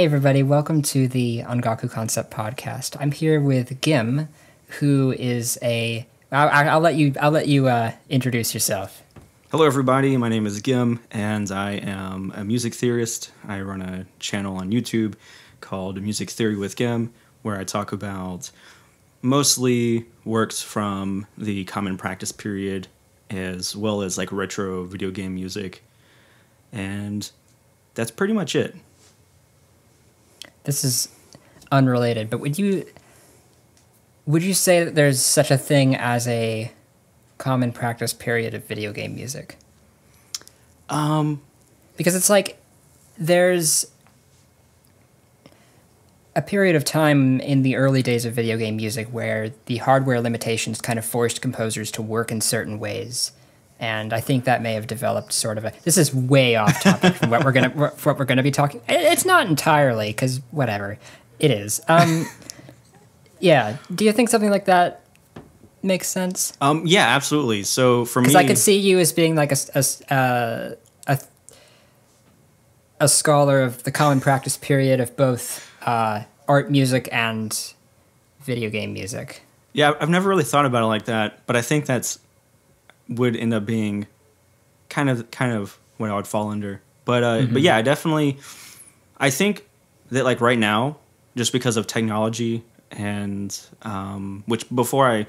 Hey, everybody, welcome to the Ongaku Concept Podcast. I'm here with GUIM, who is a. I'll, I'll let you. I'll let you uh, introduce yourself. Hello, everybody. My name is GUIM, and I am a music theorist. I run a channel on YouTube called Music Theory with GUIM, where I talk about mostly works from the Common Practice period, as well as like retro video game music. And that's pretty much it. This is unrelated, but would you would you say that there's such a thing as a common practice period of video game music? Um, because it's like there's a period of time in the early days of video game music where the hardware limitations kind of forced composers to work in certain ways and I think that may have developed sort of a. This is way off topic from what we're gonna what we're gonna be talking. It's not entirely because whatever, it is. Um, yeah. Do you think something like that makes sense? Um, yeah, absolutely. So for me, because I could see you as being like a a, uh, a a scholar of the common practice period of both uh, art music and video game music. Yeah, I've never really thought about it like that, but I think that's would end up being kind of kind of what I would fall under. But uh, mm-hmm. but yeah, I definitely I think that like right now, just because of technology and um, which before I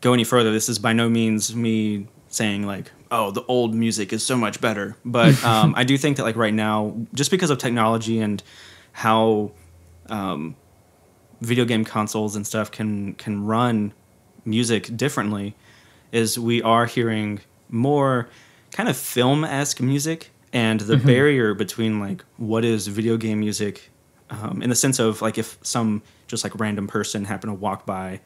go any further, this is by no means me saying like oh the old music is so much better. But um, I do think that like right now, just because of technology and how um, video game consoles and stuff can can run music differently is we are hearing more kind of film esque music and the mm-hmm. barrier between like what is video game music um, in the sense of like if some just like random person happened to walk by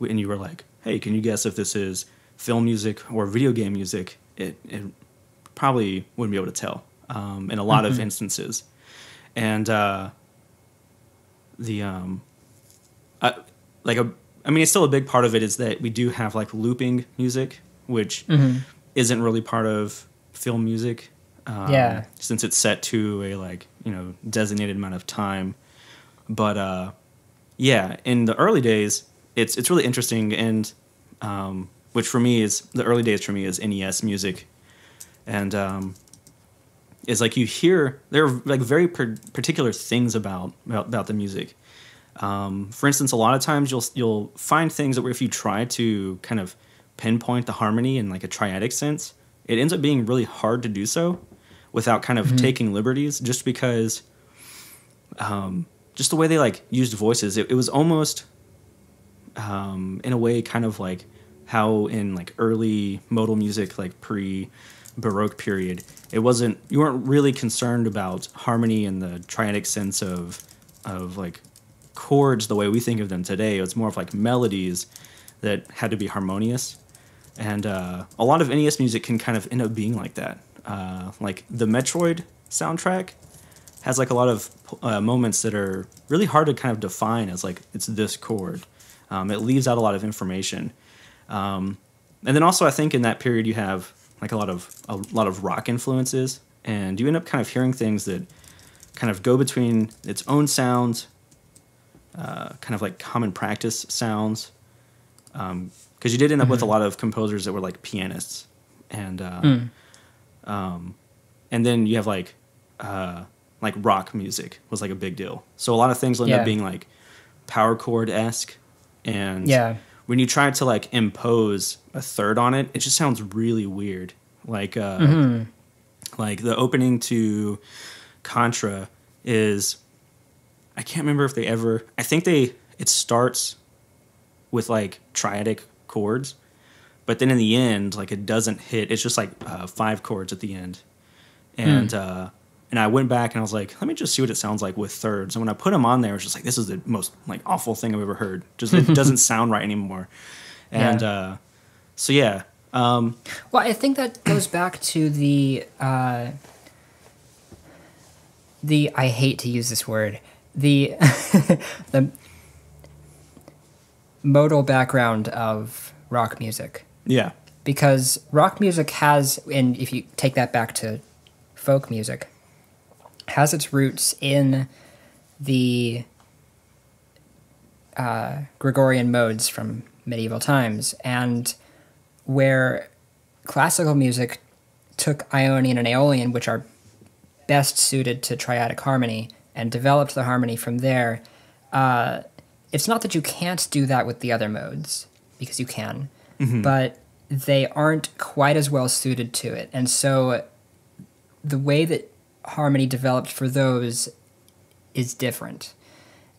and you were like hey can you guess if this is film music or video game music it, it probably wouldn't be able to tell um, in a lot mm-hmm. of instances and uh, the um, uh, like a I mean, it's still a big part of it is that we do have like looping music, which mm-hmm. isn't really part of film music. Um, yeah. Since it's set to a like you know designated amount of time, but uh, yeah, in the early days, it's it's really interesting and um, which for me is the early days for me is NES music, and um, is like you hear there are like very per- particular things about, about about the music um, for instance, a lot of times you'll you'll find things that if you try to kind of pinpoint the harmony in like a triadic sense, it ends up being really hard to do so without kind of mm-hmm. taking liberties, just because um, just the way they like used voices, it, it was almost um, in a way kind of like how in like early modal music, like pre Baroque period, it wasn't you weren't really concerned about harmony in the triadic sense of of like chords the way we think of them today. It was more of like melodies that had to be harmonious. And uh, a lot of NES music can kind of end up being like that. Uh, like the Metroid soundtrack has like a lot of uh, moments that are really hard to kind of define as like it's this chord. Um, it leaves out a lot of information. Um, and then also I think in that period you have like a lot of a lot of rock influences, and you end up kind of hearing things that kind of go between its own sounds uh, kind of like common practice sounds. Because um, you did end up mm-hmm. with a mm-hmm. lot of composers that were like pianists, and uh, mm. um, and then you have like uh, like rock music was like a big deal. So a lot of things end yeah. up being like power chord esque, and yeah. when you try to like impose a third on it, it just sounds really weird. Like uh, mm-hmm. like the opening to Contra is I can't remember if they ever. I think they. It starts with like triadic chords, but then in the end, like it doesn't hit. It's just like uh, five chords at the end, and mm. uh, and I went back and I was like, let me just see what it sounds like with thirds. And when I put them on there, it's just like this is the most like awful thing I've ever heard. Just it doesn't sound right anymore. And yeah. Uh, so yeah. Um, well, I think that goes back to the uh, the I hate to use this word the the modal background of rock music. Yeah. Because rock music has, and if you take that back to folk music, has its roots in the uh, Gregorian modes from medieval times, and where classical music took Ionian and Aeolian, which are best suited to triadic harmony, and developed the harmony from there. Uh, it's not that you can't do that with the other modes, because you can, but they aren't quite as well suited to it. And so the way that harmony developed for those is different.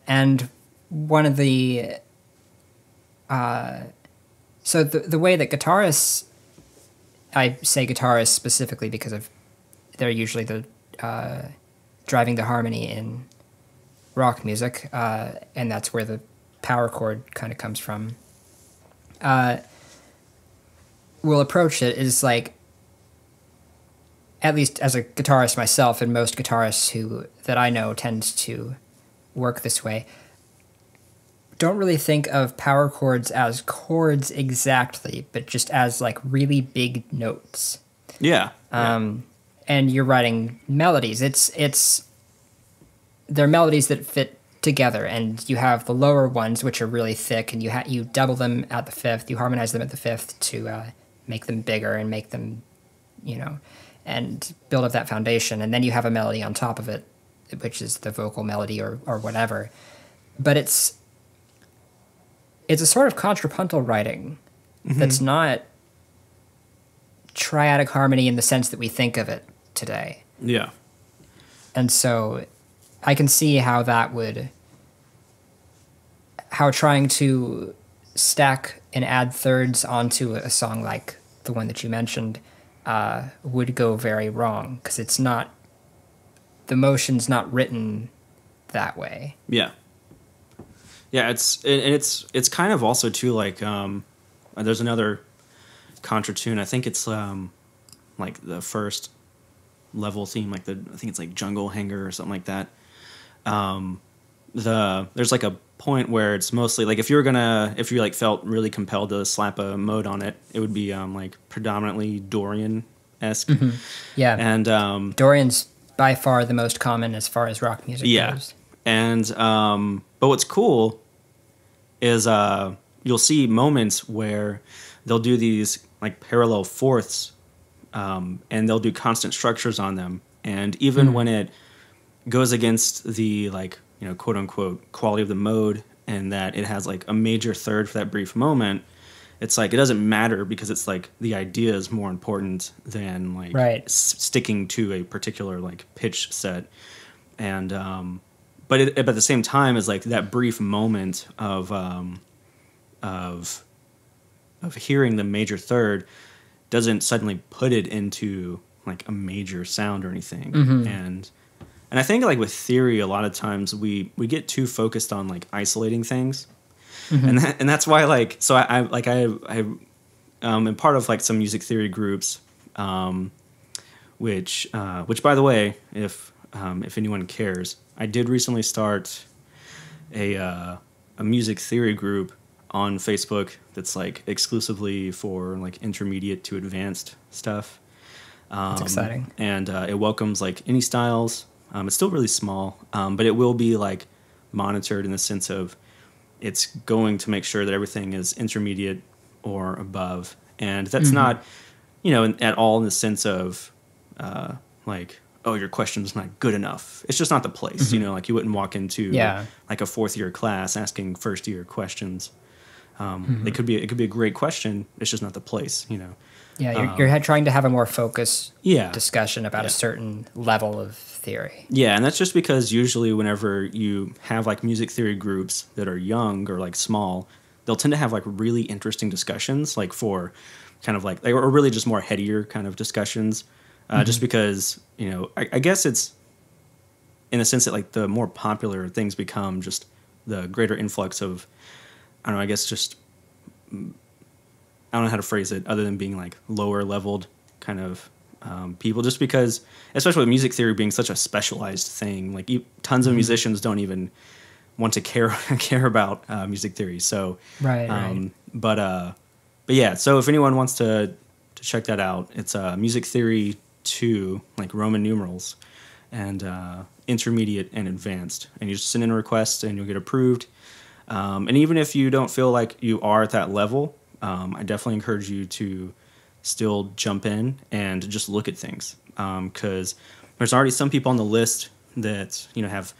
And one of the uh, so the the way that guitarists I say guitarists specifically because of they're usually the uh, driving the harmony in rock music, uh, and that's where the power chord kind of comes from. Uh, will approach it is like at least as a guitarist myself and most guitarists who that I know tend to work this way don't really think of power chords as chords exactly but just as like really big notes Yeah. um, and you're writing melodies. It's it's they're melodies that fit together and you have the lower ones which are really thick and you ha- you double them at the fifth you harmonize them at the fifth to uh, make them bigger and make them you know and build up that foundation. And then you have a melody on top of it which is the vocal melody or or whatever. But it's it's a sort of contrapuntal writing that's not triadic harmony in the sense that we think of it today yeah. and so I can see how that would how trying to stack and add thirds onto a song like the one that you mentioned uh, would go very wrong because it's not the motion's not written that way. Yeah. Yeah, it's and it's it's kind of also too like um there's another Contra tune. I think it's um like the first level theme like the I think it's like Jungle Hangar or something like that. Um the there's like a point where it's mostly like if you were gonna if you like felt really compelled to slap a mode on it, it would be um like predominantly Dorian esque. Yeah, And um Dorian's by far the most common as far as rock music Yeah. goes. And um, but what's cool is uh, you'll see moments where they'll do these like parallel fourths, um, and they'll do constant structures on them. And even when it goes against the like you know quote unquote quality of the mode, and that it has like a major third for that brief moment, it's like it doesn't matter because it's like the idea is more important than like Right. s- sticking to a particular like pitch set and um but it, but at the same time is like that brief moment of um of of hearing the major third doesn't suddenly put it into like a major sound or anything. And and i think like with theory a lot of times we we get too focused on like isolating things. And that, and that's why like so I, I like I I um am part of like some music theory groups um which uh which by the way if um if anyone cares I did recently start a uh a music theory group on Facebook that's like exclusively for like intermediate to advanced stuff um, That's exciting. and uh, it welcomes like any styles. Um, it's still really small, um, but it will be like monitored in the sense of it's going to make sure that everything is intermediate or above, and that's Mm-hmm. not, you know, in, at all in the sense of uh, like, oh, your question's not good enough. It's just not the place, you know. Like you wouldn't walk into Mm-hmm. Yeah. like a fourth year class asking first year questions. Um, Mm-hmm. It could be it could be a great question. It's just not the place, you know. Yeah, you're, you're trying to have a more focused Um, Yeah. discussion about Yeah. a certain level of theory. Yeah, and that's just because usually whenever you have like music theory groups that are young or like small, they'll tend to have like really interesting discussions, like for kind of like or really just more headier kind of discussions, uh, just because you know I, I guess it's in the sense that like the more popular things become, just the greater influx of I don't know. I guess just I don't know how to phrase it other than being like lower leveled kind of um, people, just because, especially with music theory being such a specialized thing, like tons of musicians don't even want to care care about uh, music theory. So, Right, um, right. But uh, but yeah. So if anyone wants to to check that out, it's uh, Music Theory Two, like Roman numerals, and uh, intermediate and advanced. And you just send in a request and you'll get approved. Um, and even if you don't feel like you are at that level, um, I definitely encourage you to still jump in and just look at things because um, there's already some people on the list that you know have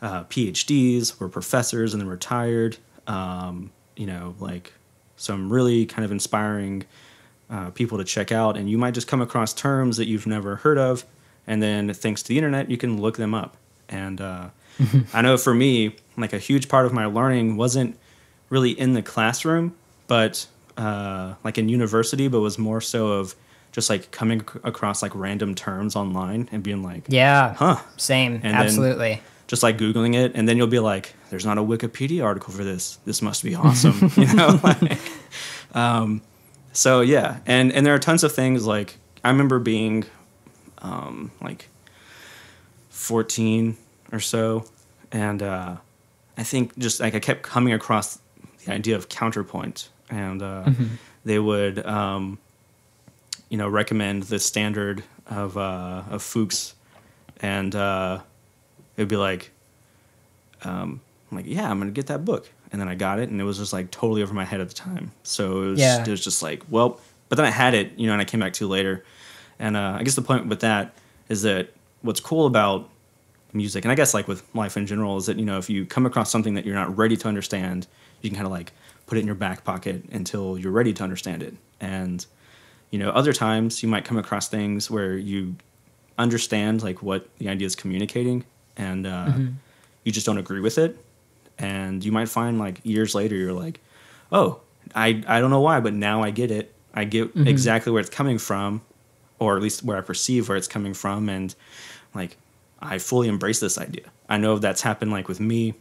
uh, PhDs, or professors, and then retired. Um, you know, like some really kind of inspiring uh, people to check out, and you might just come across terms that you've never heard of, and then thanks to the internet, you can look them up. And uh, I know for me, like a huge part of my learning wasn't really in the classroom, but uh, like in university, but was more so of just like coming across like random terms online and being like, yeah, huh, same, and absolutely. Just like googling it, and then you'll be like, "There's not a Wikipedia article for this. This must be awesome," you know. like, um, so yeah, and and there are tons of things like I remember being, um, like, fourteen or so, and uh, I think just like I kept coming across the idea of counterpoint, and uh, mm-hmm. they would um, you know recommend the standard of uh, of Fuchs, and uh, it'd be like, um, I'm like, yeah, I'm gonna get that book, and then I got it, and it was just like totally over my head at the time. So it was, yeah. it was just like, well, but then I had it, you know, and I came back to later, and uh, I guess the point with that is that what's cool about music, and I guess like with life in general, is that you know if you come across something that you're not ready to understand, you can kind of like put it in your back pocket until you're ready to understand it, and you know other times you might come across things where you understand like what the idea is communicating and uh, mm-hmm. you just don't agree with it. And you might find like years later you're like oh i i don't know why but now i get it. I get mm-hmm. exactly where it's coming from or at least where i perceive where it's coming from. And like i fully embrace this idea i know that's happened like with me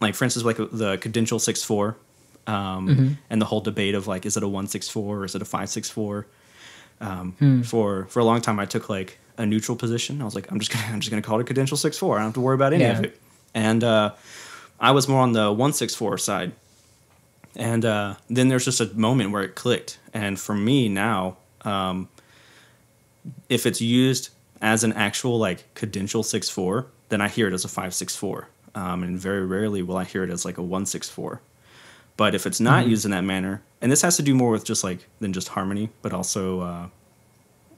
like for instance like the cadential 6-4 um, mm-hmm. and the whole debate of like is it a 164 or is it a 564 um, hmm. For for a long time, I took like a neutral position. I was like, I'm just gonna I'm just gonna call it a cadential six four. I don't have to worry about any yeah. of it. And uh, I was more on the one six four side. And uh, then there's just a moment where it clicked. And for me now, um, if it's used as an actual like cadential six four, then I hear it as a five six four. Um, and very rarely will I hear it as like a one six four. But if it's not mm-hmm. used in that manner, and this has to do more with just like than just harmony, but also uh,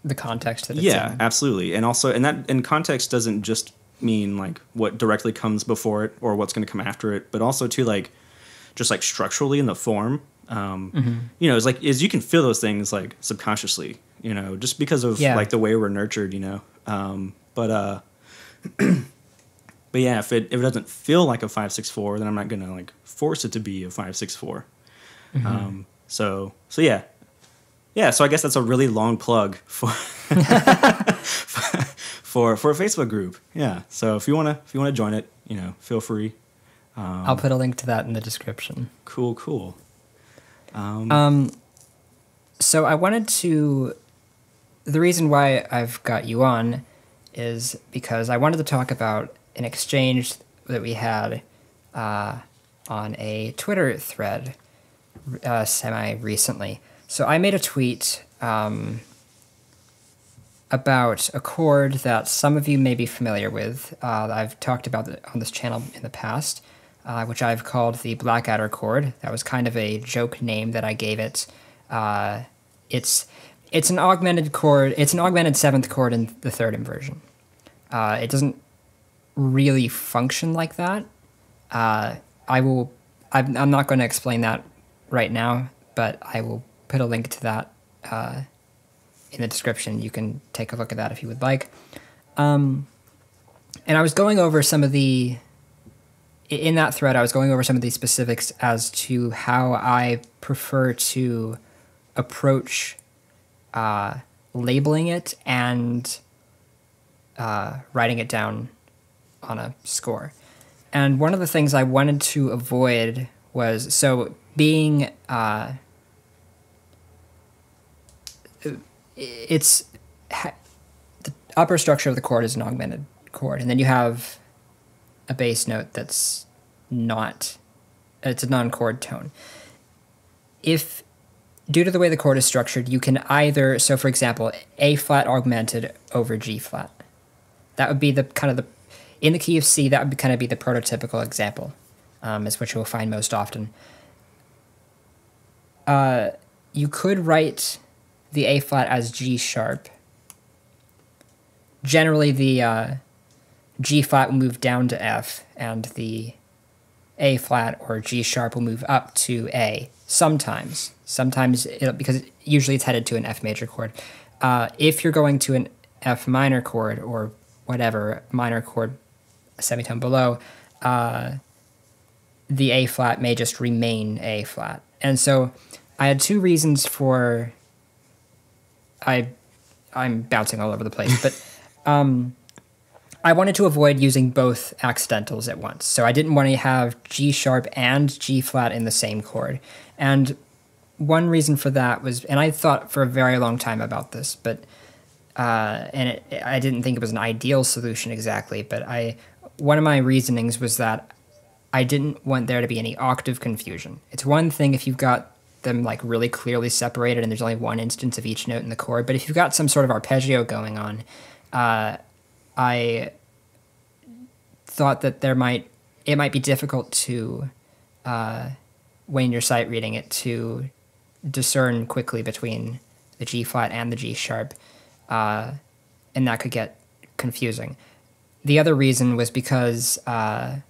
the context that yeah, in. absolutely, and also and that and context doesn't just mean like what directly comes before it or what's going to come after it, but also to like just like structurally in the form. Um, mm-hmm. You know, it's like is you can feel those things like subconsciously. You know, just because of yeah. like the way we're nurtured. You know, um, but uh. but yeah, if it if it doesn't feel like a five six four, then I'm not gonna like force it to be a five six four. Mm-hmm. Um, so so yeah, yeah. So I guess that's a really long plug for for for a Facebook group. Yeah. So if you wanna if you wanna join it, you know, feel free. Um, I'll put a link to that in the description. Cool, cool. Um, um, so I wanted to. The reason why I've got you on is because I wanted to talk about an exchange that we had uh, on a Twitter thread uh, semi recently. So I made a tweet um, about a chord that some of you may be familiar with. Uh, I've talked about on this channel in the past, uh, which I've called the Blackadder chord. That was kind of a joke name that I gave it. Uh, it's it's an augmented chord. It's an augmented seventh chord in the third inversion. Uh, it doesn't really function like that. Uh, I will. I'm, I'm not going to explain that right now, but I will put a link to that uh, in the description. You can take a look at that if you would like. Um, and I was going over some of the in that thread. I was going over some of the specifics as to how I prefer to approach uh, labeling it and uh, writing it down on a score. And one of the things I wanted to avoid was so being uh, it's the upper structure of the chord is an augmented chord, and then you have a bass note that's not it's a non-chord tone. If due to the way the chord is structured, you can either so for example, A flat augmented over G flat that would be the kind of the in the key of C. That would be kind of be the prototypical example, um, is what you will find most often. Uh, you could write the A flat as G sharp. Generally, the uh, G flat will move down to F, and the A flat or G sharp will move up to A. Sometimes, sometimes because usually it's headed to an F major chord. Uh, if you're going to an F minor chord or whatever minor chord, a semitone below, uh, the A flat may just remain A flat. And so, I had two reasons for. I, I'm bouncing all over the place, but um, I wanted to avoid using both accidentals at once. So I didn't want to have G sharp and G flat in the same chord. And one reason for that was, and I thought for a very long time about this, but uh, and it, I didn't think it was an ideal solution exactly. But I, one of my reasonings was that I didn't want there to be any octave confusion. It's one thing if you've got them like really clearly separated and there's only one instance of each note in the chord, but if you've got some sort of arpeggio going on, uh, I thought that there might it might be difficult to uh, when you're sight reading it to discern quickly between the G flat and the G sharp, uh, and that could get confusing. The other reason was because uh,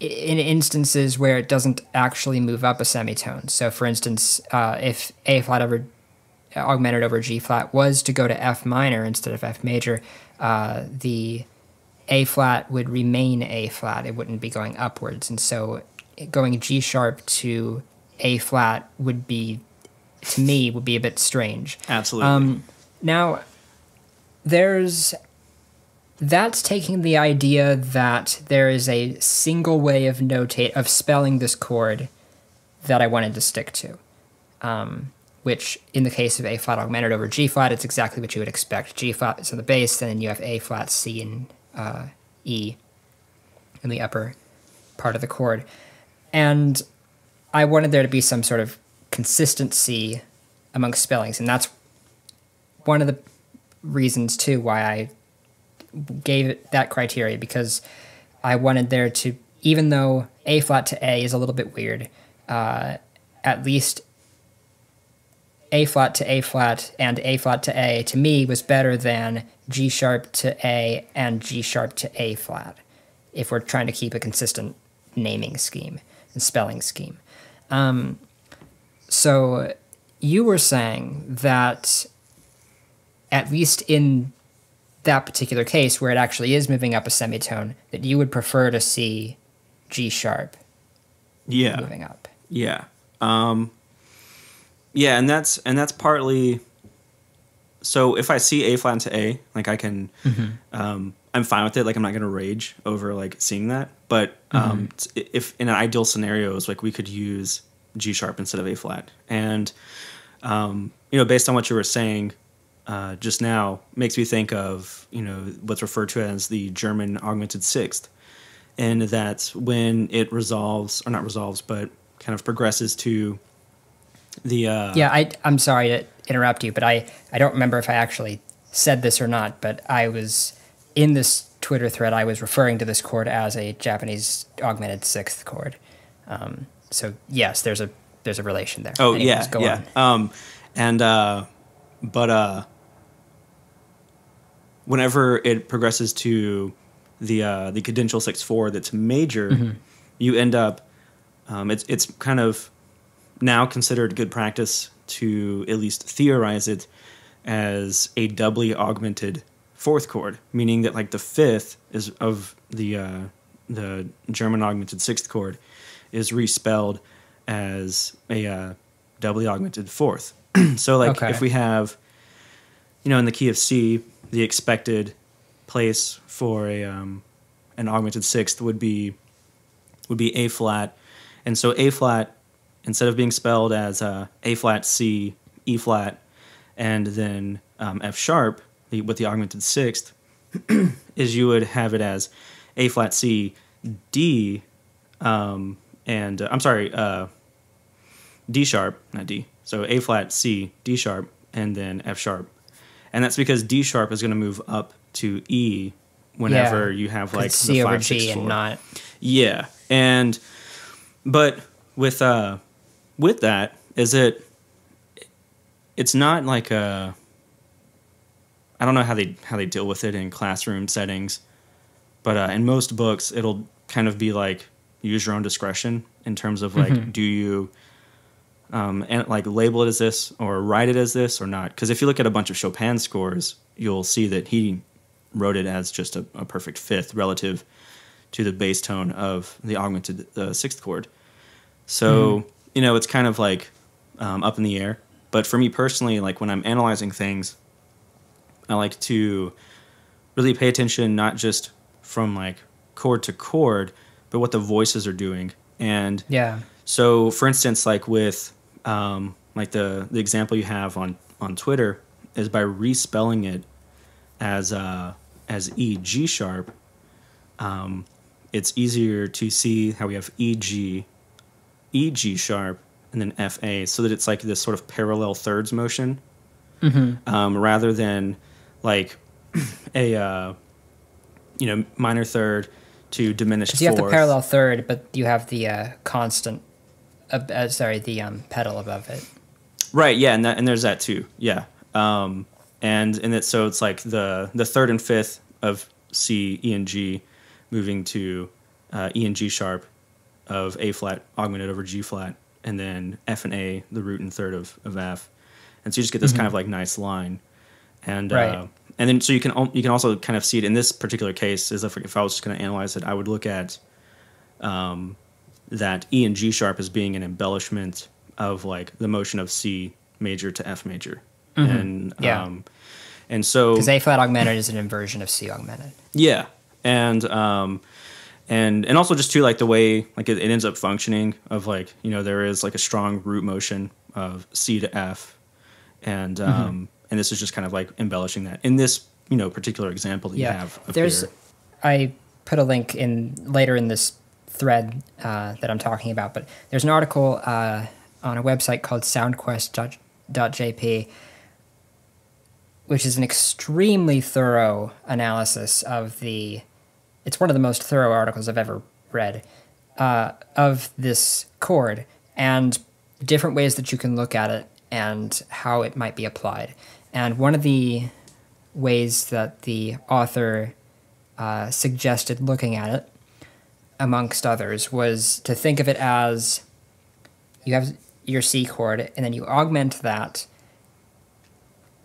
in instances where it doesn't actually move up a semitone. So, for instance, uh, if A flat over augmented over G flat was to go to F minor instead of F major, uh, the A flat would remain A flat. It wouldn't be going upwards, and so going G sharp to A flat would be, to me, would be a bit strange. Absolutely. Um, now, there's that's taking the idea that there is a single way of notate of spelling this chord that I wanted to stick to. Um, which in the case of A flat augmented over G flat, it's exactly what you would expect. G flat is on the bass, and then you have A flat, C, and uh, E in the upper part of the chord. And I wanted there to be some sort of consistency among spellings, and that's one of the reasons too why I gave it that criteria because I wanted there to, even though A flat to A is a little bit weird, uh, at least A flat to A flat and A flat to A to me was better than G sharp to A and G sharp to A flat if we're trying to keep a consistent naming scheme and spelling scheme. Um, so you were saying that at least in that particular case where it actually is moving up a semitone, that you would prefer to see G sharp yeah. moving up. Yeah. Um, yeah, and that's and that's partly. So if I see A flat to A, like I can, um, I'm fine with it. Like I'm not gonna rage over like seeing that. But um, t- if in an ideal scenarios, like we could use G sharp instead of A flat, and um, you know, based on what you were saying uh, just now, makes me think of you know what's referred to as the German augmented sixth, and that when it resolves or not resolves, but kind of progresses to the uh, Yeah, I, I'm sorry to interrupt you, but I, I don't remember if I actually said this or not, but I was in this Twitter thread, I was referring to this chord as a Japanese augmented sixth chord. Um, so yes, there's a there's a relation there. Oh Anyways, yeah, go yeah. Um, and uh, but uh, whenever it progresses to the uh, the cadential six four that's major, Mm-hmm. you end up. Um, it's it's kind of now considered good practice to at least theorize it as a doubly augmented fourth chord, meaning that like the fifth is of the uh, the German augmented sixth chord is respelled as a uh, doubly augmented fourth. so like Okay. if we have, you know, in the key of C, the expected place for a um, an augmented sixth would be would be A flat, and so A flat instead of being spelled as uh, A flat C E flat, and then um, F sharp the, with the augmented sixth, is you would have it as A flat C D, um, and uh, I'm sorry, uh, D sharp, not D. So A flat C D sharp, and then F sharp, and that's because D sharp is going to move up to E whenever Yeah. you have like the C over five, six, G and not. Yeah, and but with uh with that is it it's not like a I don't know how they how they deal with it in classroom settings, but uh, in most books it'll kind of be like use your own discretion in terms of like do you um, and like label it as this or write it as this or not? Because if you look at a bunch of Chopin scores you'll see that he wrote it as just a, a perfect fifth relative to the bass tone of the augmented uh, sixth chord. So you know it's kind of like um, up in the air. But for me personally, like when I'm analyzing things, I like to really pay attention not just from like chord to chord, but what the voices are doing. And Yeah. so, for instance, like with um, like the the example you have on on Twitter is by respelling it as uh, as E G sharp. Um, it's easier to see how we have E G, E G sharp, and then F A, so that it's like this sort of parallel thirds motion, um, rather than like a uh, you know minor third to diminished Because you have the parallel third, but you have the uh, constant. Uh, uh, sorry, the um, pedal above it. Right. Yeah, and that, and there's that too. Yeah. Um, and and it so it's like the the third and fifth of C, E, and G, moving to uh, E and G sharp, of A flat augmented over G flat, and then F and A, the root and third of, of F, and so you just get this kind of like nice line, and uh, and then so you can you can also kind of see it in this particular case. Is if if I was just going to analyze it, I would look at um, that E and G sharp as being an embellishment of like the motion of C major to F major, and Yeah. um, and so Because A flat augmented is an inversion of C augmented. yeah, and um, and and also just too like the way like it, it ends up functioning of like you know there is like a strong root motion of C to F, and um, Mm-hmm. and this is just kind of like embellishing that in this you know particular example that you have. There's, here. I put a link in later in this thread uh, that I'm talking about, but there's an article uh, on a website called soundquest.jp, which is an extremely thorough analysis of the. It's one of the most thorough articles I've ever read uh, of this chord and different ways that you can look at it and how it might be applied. And one of the ways that the author uh, suggested looking at it, amongst others, was to think of it as you have your C chord and then you augment that,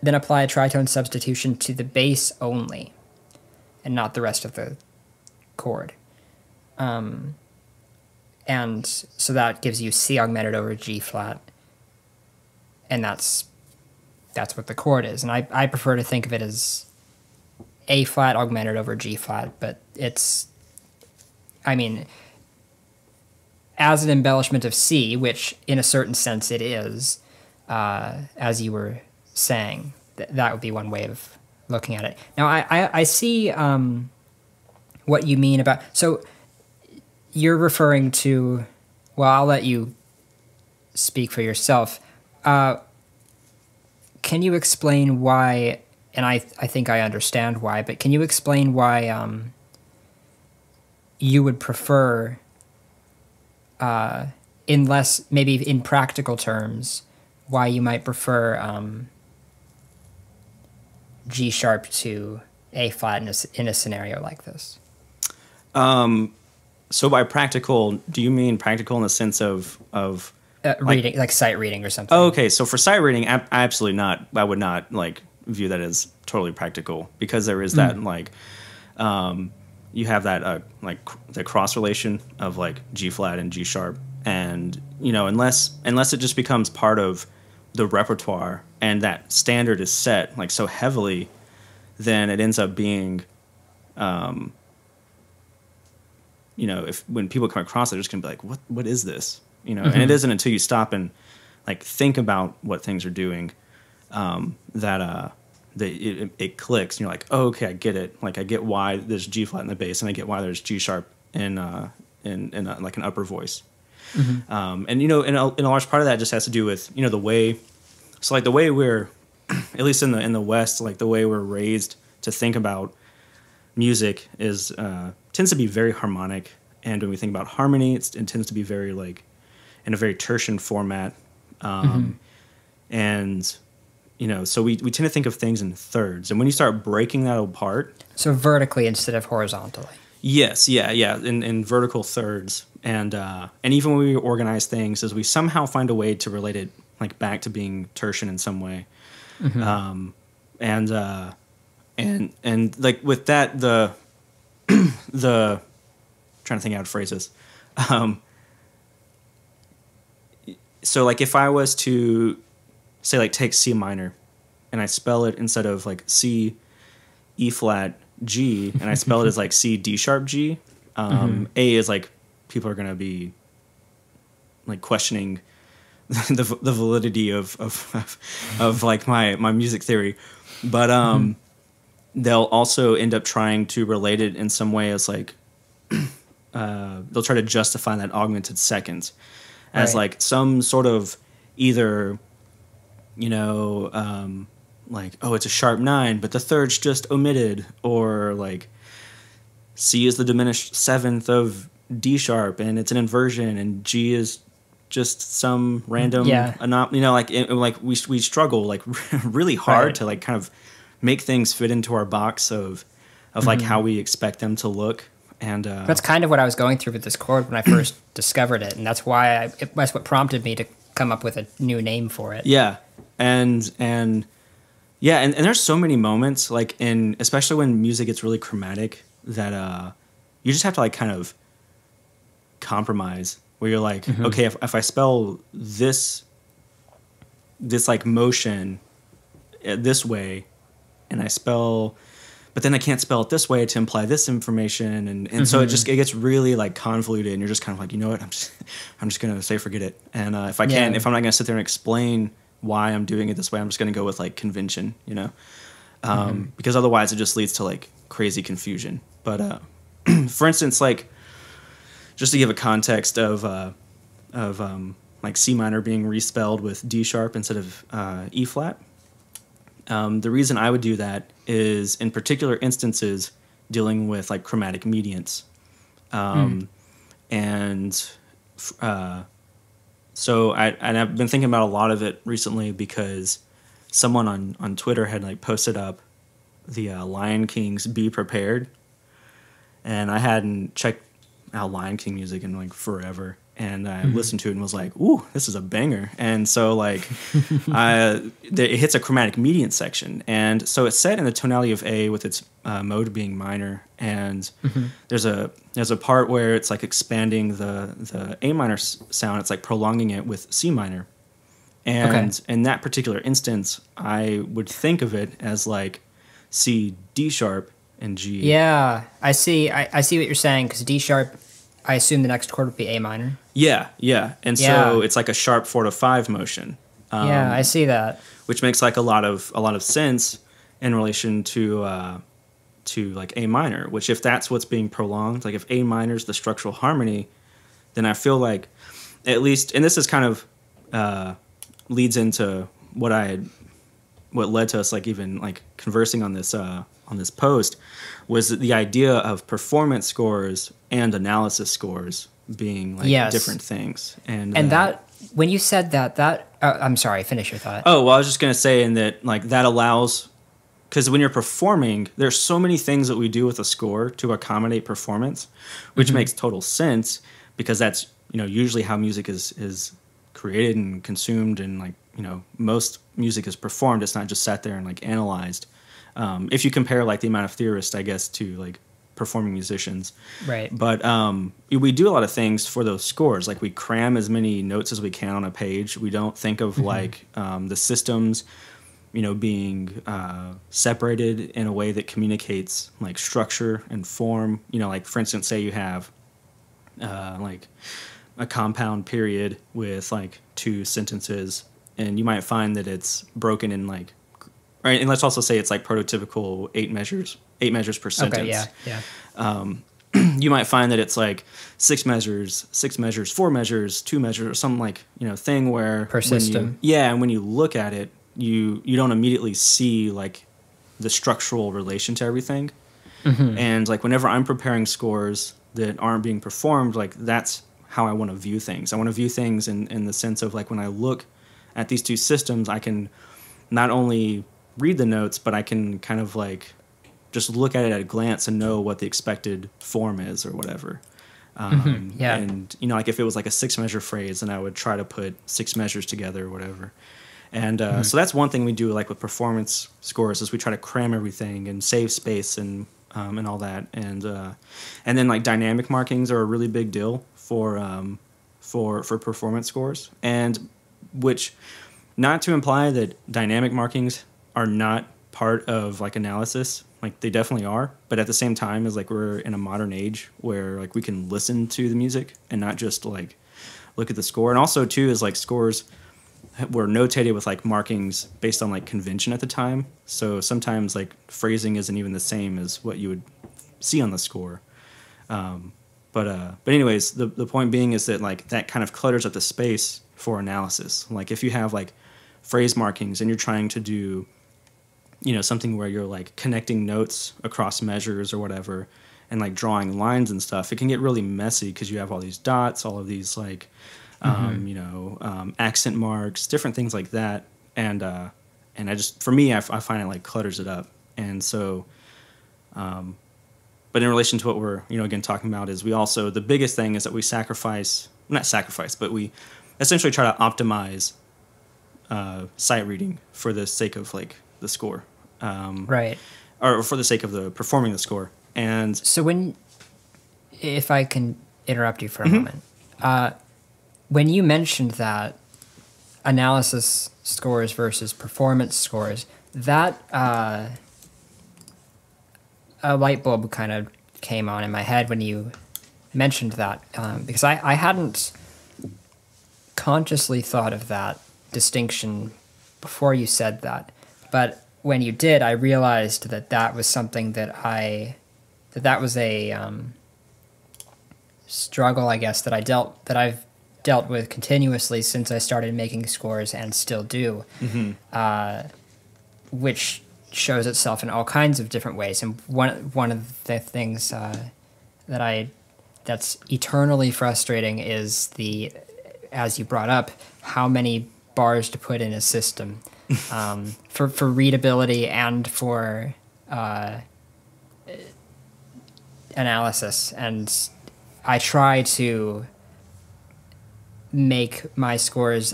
then apply a tritone substitution to the bass only and not the rest of the chord. Um, and so that gives you C augmented over G flat, and that's that's what the chord is. And I, I prefer to think of it as A flat augmented over G flat, but it's, I mean, as an embellishment of C, which in a certain sense it is, uh, as you were saying, th- that would be one way of looking at it. Now, I, I, I see um, what you mean about, so you're referring to, well, I'll let you speak for yourself. Uh, can you explain why? And I I think I understand why, but can you explain why um, you would prefer, uh, in less maybe in practical terms, why you might prefer um, G sharp to A flat in a, in a scenario like this? So by practical, do you mean practical in the sense of of Uh, reading, like sight reading or something. Oh, okay. So for sight reading, ab- absolutely not. I would not like view that as totally practical because there is that like, um, you have that uh, like cr- the cross relation of like G flat and G sharp, and you know unless unless it just becomes part of the repertoire and that standard is set like so heavily, then it ends up being, um, you know, if when people come across it, they're just gonna be like, what what is this? You know, and it isn't until you stop and like think about what things are doing um, that uh that it, it, clicks and you're like oh, okay i get it. Like i get why there's g flat in the bass and i get why there's g sharp in uh in, in uh like an upper voice. Um and you know and a, and a large part of that just has to do with you know the way so like the way we're at least in the in the West, like the way we're raised to think about music is uh, tends to be very harmonic, and when we think about harmony, it's, it tends to be very like in a very tertian format, um, and you know, so we we tend to think of things in thirds, and when you start breaking that apart, So vertically instead of horizontally. Yes, yeah, yeah, in, in vertical thirds, and uh, and even when we organize things, is we somehow find a way to relate it like back to being tertian in some way, um, and uh, and and like with that the the trying to think how to phrase this, um, so like if I was to say like take C minor, and I spell it instead of like C E flat G, and I spell it as like C D sharp G. Um, A is like people are gonna be like questioning the the validity of of of, of like my my music theory, but um, they'll also end up trying to relate it in some way as like uh, they'll try to justify that augmented second as Right. like some sort of either you know um, like oh it's a sharp nine but the third's just omitted or like c is the diminished seventh of d sharp and it's an inversion and g is just some random Yeah. anom- you know like it, like we we struggle like really hard Right. to like kind of make things fit into our box of of like how we expect them to look. And uh That's kind of what I was going through with this chord when I first discovered it, and that's why I, it, that's what prompted me to come up with a new name for it. Yeah, and and yeah, and, and there's so many moments like in especially when music gets really chromatic that uh you just have to like kind of compromise where you're like, okay, if if I spell this this like motion uh, this way and I spell but then I can't spell it this way to imply this information and, and so it just it gets really like convoluted and you're just kind of like, you know what, I'm just I'm just gonna say forget it. And uh, if I can't if I'm not gonna sit there and explain why I'm doing it this way, I'm just gonna go with like convention, you know? Um, because otherwise it just leads to like crazy confusion. But uh for instance, like just to give a context of uh, of um, like C minor being respelled with D sharp instead of uh, E flat. Um, the reason I would do that is in particular instances dealing with like chromatic mediants, um, and uh, so I and I've been thinking about a lot of it recently because someone on on Twitter had like posted up the uh, Lion King's "Be Prepared," and I hadn't checked out Lion King music in like forever. And I listened to it and was like, "Ooh, this is a banger!" And so like, I, the, it hits a chromatic mediant section, and so it's set in the tonality of A with its uh, mode being minor. And there's a there's a part where it's like expanding the the A minor s- sound. It's like prolonging it with C minor. And in that particular instance, I would think of it as like C D sharp and G. Yeah, I see. I, I see what you're saying because D sharp. I assume the next chord would be A minor. Yeah, yeah. And so Yeah. it's like a sharp four to five motion, um, yeah, I see that. which makes like a lot of a lot of sense in relation to uh, to like A minor. Which if that's what's being prolonged, like if A minor is the structural harmony, then I feel like at least, and this is kind of uh, leads into what I had, what led to us like even like conversing on this uh, on this post was the idea of performance scores and analysis scores being like Yes. different things, and And uh, that when you said that, that uh, I'm sorry. Finish your thought. Oh well, I was just gonna say in that like that allows because when you're performing, there's so many things that we do with a score to accommodate performance, which makes total sense because that's you know usually how music is is created and consumed and like you know most music is performed. It's not just sat there and like analyzed. Um, if you compare like the amount of theorists, I guess, to like performing musicians, Right. but um, we do a lot of things for those scores. Like we cram as many notes as we can on a page. We don't think of like um, the systems, you know, being uh, separated in a way that communicates like structure and form. You know, like for instance, say you have uh, like a compound period with like two sentences, and you might find that it's broken in like, right? And let's also say it's like prototypical eight measures, eight measures per sentence Okay. Yeah. Yeah. Um, you might find that it's like six measures, six measures, four measures, two measures, or some like you know thing where Per when you- system. yeah, and when you look at it, you you don't immediately see like the structural relation to everything. Mm-hmm. And like whenever I'm preparing scores that aren't being performed, like that's how I want to view things. I want to view things in, in the sense of like when I look at these two systems, I can not only read the notes, but I can kind of like just look at it at a glance and know what the expected form is or whatever. Um, yeah. And you know, like if it was like a six measure phrase, then I would try to put six measures together or whatever. And uh, so that's one thing we do, like with performance scores, is we try to cram everything and save space and um, and all that. And uh, and then like dynamic markings are a really big deal for um, for for performance scores, and which not to imply that dynamic markings are not part of like analysis. Like they definitely are but at the same time as like we're in a modern age where like we can listen to the music and not just like look at the score. And also too is like scores were notated with like markings based on like convention at the time. So sometimes like phrasing isn't even the same as what you would see on the score. Um, but uh but anyways the, the point being is that like that kind of clutters up the space for analysis. Like if you have like phrase markings and you're trying to do you know something where you're like connecting notes across measures or whatever and like drawing lines and stuff it can get really messy because you have all these dots all of these like um, you know um, accent marks different things like that. And uh and i just for me I, f- I find it like clutters it up. And so um but in relation to what we're you know again talking about is we also the biggest thing is that we sacrifice not sacrifice but we essentially try to optimize uh, sight reading for the sake of like the score um, Right. or for the sake of the performing the score and So when, if I can interrupt you for a Mm-hmm. moment, uh, when you mentioned that analysis scores versus performance scores, that uh, a light bulb kind of came on in my head when you mentioned that um, because I, I hadn't consciously thought of that distinction before you said that but when you did i realized that that was something that i that that was a um, struggle i guess that i dealt that i've dealt with continuously since i started making scores and still do uh, which shows itself in all kinds of different ways. And one one of the things uh, that i that's eternally frustrating is the as you brought up how many bars to put in a system um, for for readability and for uh, analysis. And i try to make my scores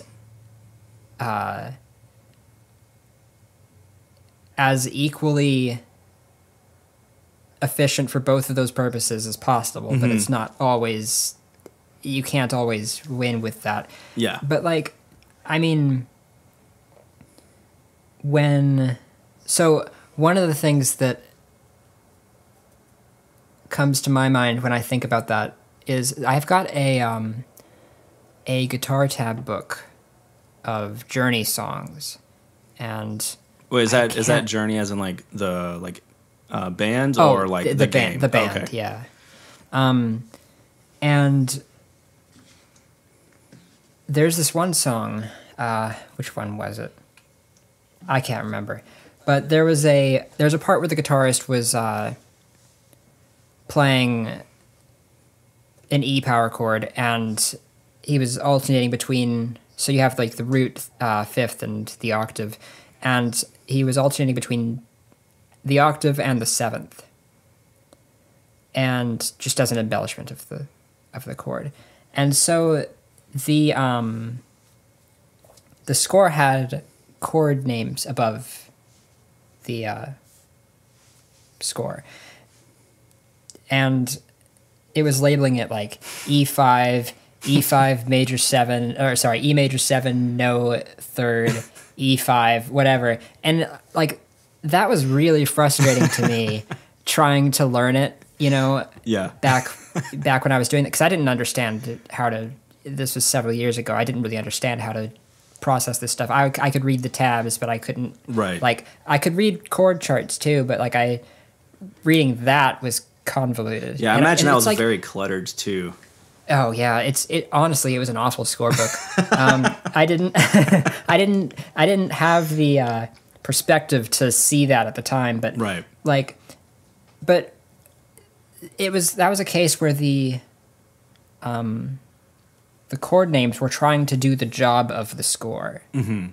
uh, as equally efficient for both of those purposes as possible. But it's not always you can't always win with that. Yeah. But like, I mean, when so one of the things that comes to my mind when I think about that is I've got a um, a guitar tab book of Journey songs, and Wait, is that is that journey as in like the like uh, band or like Oh, the, the, band, the band, Okay. yeah. Um, and there's this one song. Uh, which one was it? I can't remember. But there was a there's a part where the guitarist was uh, playing an E power chord, and he was alternating between. So you have like the root uh, fifth and the octave, and he was alternating between the octave and the seventh and just as an embellishment of the of the chord and so the um the score had chord names above the uh, score and it was labeling it like e5 e5 major 7 or sorry e major 7 no third e5 whatever and like that was really frustrating to me trying to learn it you know Yeah. back back when I was doing it because I didn't understand how to. This was several years ago. I didn't really understand how to process this stuff. I, I could read the tabs, but I couldn't. Right. Like I could read chord charts too, but like I reading that was convoluted. Yeah, I And- imagine and that was like, very cluttered too. Oh yeah, it's it. Honestly, it was an awful scorebook. um, I didn't, I didn't, I didn't have the uh, perspective to see that at the time. But Right. like, but it was that was a case where the, um, the chord names were trying to do the job of the score, mm-hmm.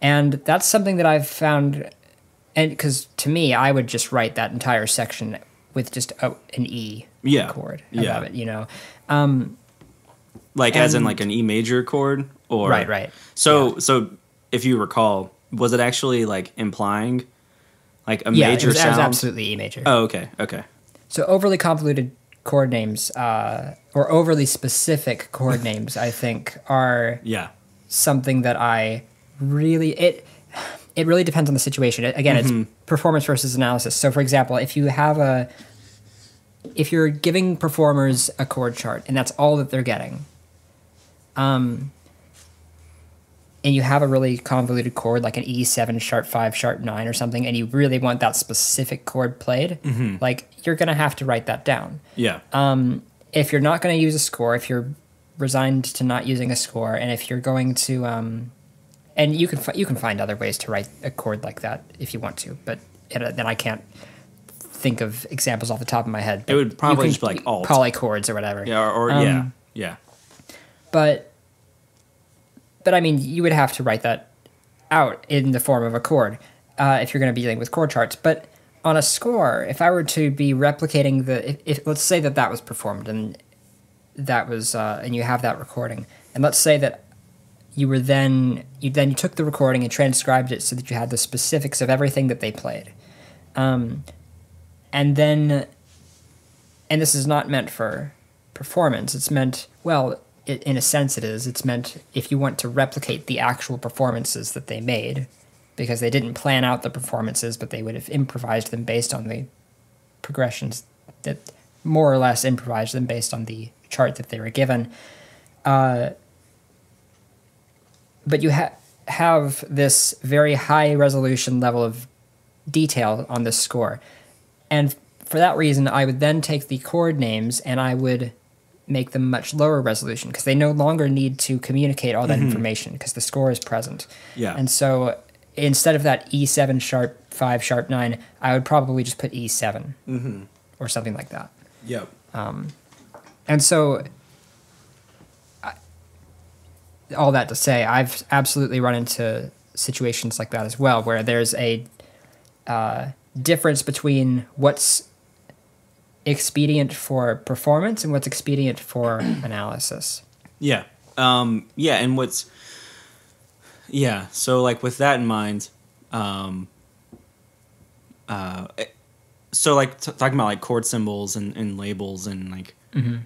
and that's something that I've found, and because to me, I would just write that entire section with just a, an E Yeah. chord Yeah. it, you know. Like as in like an E major chord or Right, right. So so if you recall, was it actually like implying like a Yeah, major it was, it was absolutely E major. Oh, okay, okay. So overly convoluted chord names uh, or overly specific chord names, I think, are Yeah. something that I really it it really depends on the situation. Again, Mm-hmm. it's performance versus analysis. So, for example, if you have a if you're giving performers a chord chart and that's all that they're getting, um, and you have a really convoluted chord like an E7 sharp 5 sharp 9 or something and you really want that specific chord played, Mm-hmm. like you're going to have to write that down Yeah. if you're not going to use a score, if you're resigned to not using a score, and if you're going to, um, and you can fi- you can find other ways to write a chord like that if you want to, but it, uh, then I can't think of examples off the top of my head. It would probably just be like alt. polychords or whatever. yeah, or, or Um, yeah. Yeah. But but I mean, you would have to write that out in the form of a chord uh, if you're going to be dealing with chord charts. But on a score, if I were to be replicating the, if, if let's say that that was performed and that was, uh, and you have that recording, and let's say that you were then you then you took the recording and transcribed it so that you had the specifics of everything that they played, um, and then, and this is not meant for performance. It's meant well, it, in a sense, it is. It's meant if you want to replicate the actual performances that they made, because they didn't plan out the performances, but they would have improvised them based on the progressions that more or less improvised them based on the chart that they were given. Uh, but you ha- have this very high resolution level of detail on this score. And for that reason, I would then take the chord names and I would make them much lower resolution because they no longer need to communicate all that mm-hmm. information because the score is present. Yeah. And so instead of that E7 sharp 5 sharp 9, I would probably just put E7 mm-hmm. or something like that. Yep. Um, and so, I- all that to say, I've absolutely run into situations like that as well, where there's a uh, difference between what's expedient for performance and what's expedient for analysis. Yeah. Um, yeah, and what's yeah, so like with that in mind, um, uh, eh, so like t- talking about like chord symbols and, and labels and like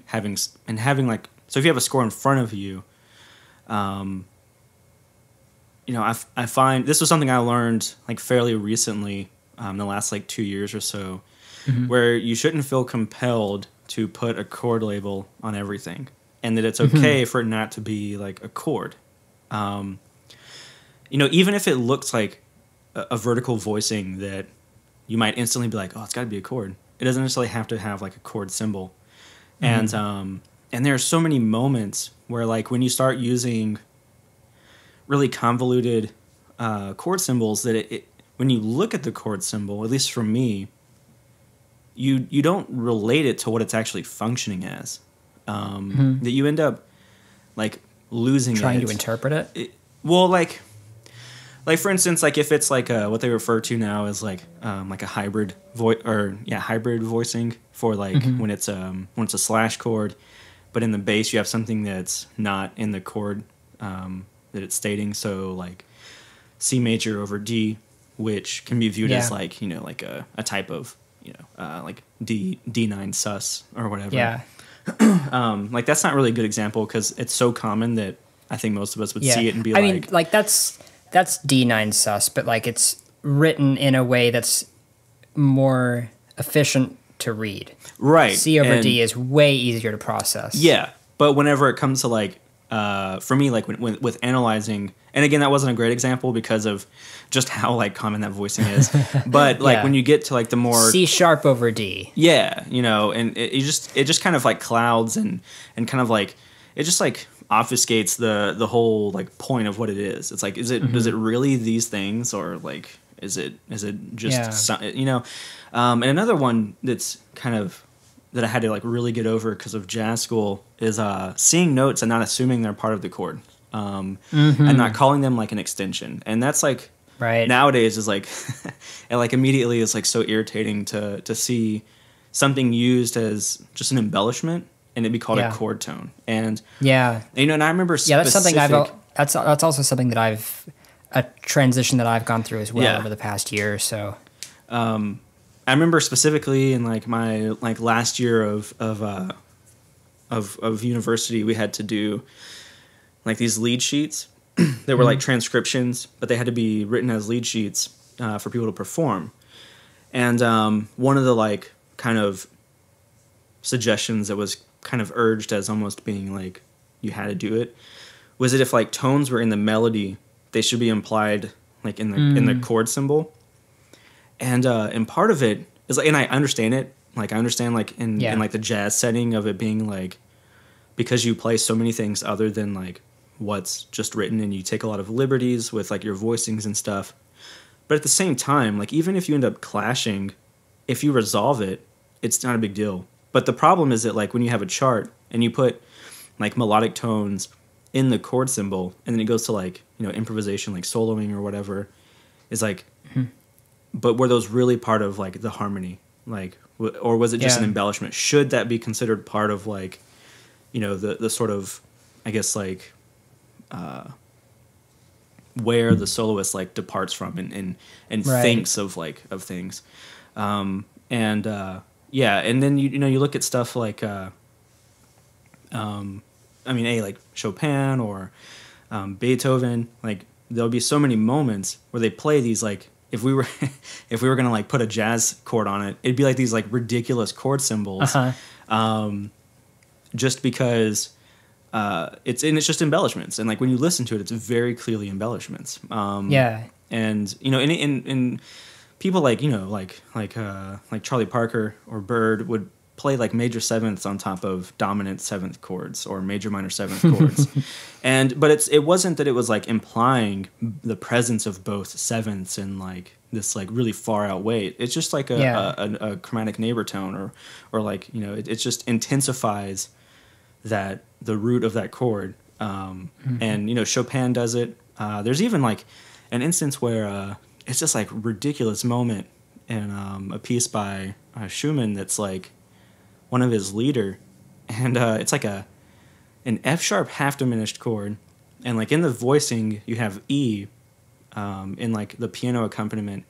having and having like so if you have a score in front of you, um, you know, I, f- I find this was something I learned like fairly recently, um, the last like two years or so, where you shouldn't feel compelled to put a chord label on everything, and that it's okay for it not to be like a chord. Um, you know, even if it looks like a, a vertical voicing that you might instantly be like, oh, it's got to be a chord. It doesn't necessarily have to have like a chord symbol, and um, and there are so many moments where like when you start using really convoluted uh, chord symbols that it, it when you look at the chord symbol, at least for me, you you don't relate it to what it's actually functioning as. Um, That you end up like losing Trying it. to interpret it. it, well like like for instance like if it's like a, what they refer to now as like um, like a hybrid voice or yeah hybrid voicing for like when it's um when it's a slash chord but in the bass you have something that's not in the chord um, that it's stating so like c major over d which can be viewed as like you know like a, a type of you know uh, like d d9 sus or whatever Yeah. um, like that's not really a good example because it's so common that I think most of us would Yeah. see it and be like, I like, mean, like that's that's D9 sus, but like it's written in a way that's more efficient to read. right. C over and- D is way easier to process. Yeah, but whenever it comes to like uh, for me, like when, when, with analyzing, and again, that wasn't a great example because of just how like common that voicing is. But like Yeah. when you get to like the more C sharp over D. yeah, you know, and it, it just it just kind of like clouds and and kind of like it just like obfuscates the the whole like point of what it is. It's like is it is it really these things or like is it is it just Yeah. some, you know? Um, and another one that's kind of that I had to like really get over because of jazz school is uh, seeing notes and not assuming they're part of the chord, um, and not calling them like an extension. And that's like Right. nowadays is like and like immediately is like so irritating to to see something used as just an embellishment and it be called Yeah. a chord tone and Yeah. you know and i remember Yeah, that's something I've that's that's also something that I've a transition that I've gone through as well Yeah. over the past year or so. I remember specifically in like my like last year of of uh, of of university, we had to do like these lead sheets. they were like transcriptions, but they had to be written as lead sheets uh, for people to perform. And um, one of the like kind of suggestions that was kind of urged as almost being like you had to do it was that if like tones were in the melody, they should be implied like in the in the chord symbol and uh and part of it is like and i understand it. Like i understand like in Yeah. in like the jazz setting of it being like because you play so many things other than like what's just written and you take a lot of liberties with like your voicings and stuff. But at the same time like even if you end up clashing if you resolve it it's not a big deal. But the problem is that like when you have a chart and you put like melodic tones in the chord symbol and then it goes to like you know improvisation like soloing or whatever is like but were those really part of like the harmony like w- or was it just Yeah. an embellishment should that be considered part of like you know the the sort of i guess like uh where the soloist like departs from and and, and Right. thinks of like of things um and uh yeah and then you you know you look at stuff like uh um i mean a like chopin or um, beethoven like there'll be so many moments where they play these like if we were if we were gonna like put a jazz chord on it it'd be like these like ridiculous chord symbols Uh-huh. just because uh, it's and it's just embellishments and like when you listen to it it's very clearly embellishments um, Yeah. and you know in in, in people like you know like like uh, like Charlie Parker or Bird would play like major sevenths on top of dominant seventh chords or major minor seventh chords. And but it's it wasn't that it was like implying the presence of both sevenths and like this like really far out weight. It's just like a, Yeah. a, a, a chromatic neighbor tone or or like you know it, it just intensifies that the root of that chord. Um, and you know chopin does it. Uh, there's even like an instance where uh, it's just like ridiculous moment in um, a piece by uh, schumann that's like one of his lieder and uh, it's like a an f sharp half diminished chord and like in the voicing you have e um, in like the piano accompaniment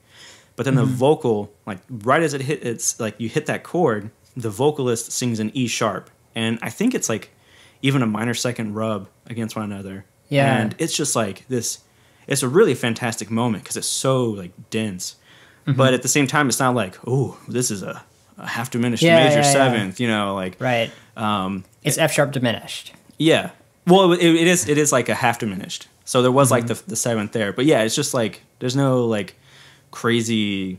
but then the vocal like right as it hit it's like you hit that chord the vocalist sings an e sharp and i think it's like even a minor second rub against one another. Yeah. and it's just like this it's a really fantastic moment because it's so like dense but at the same time it's not like oh this is a half diminished Yeah, major yeah, seventh you know like Right. um It's F sharp diminished. yeah. Well, it, it is. It is like a half diminished. So there was like Mm-hmm. the the seventh there, but yeah, it's just like there's no like crazy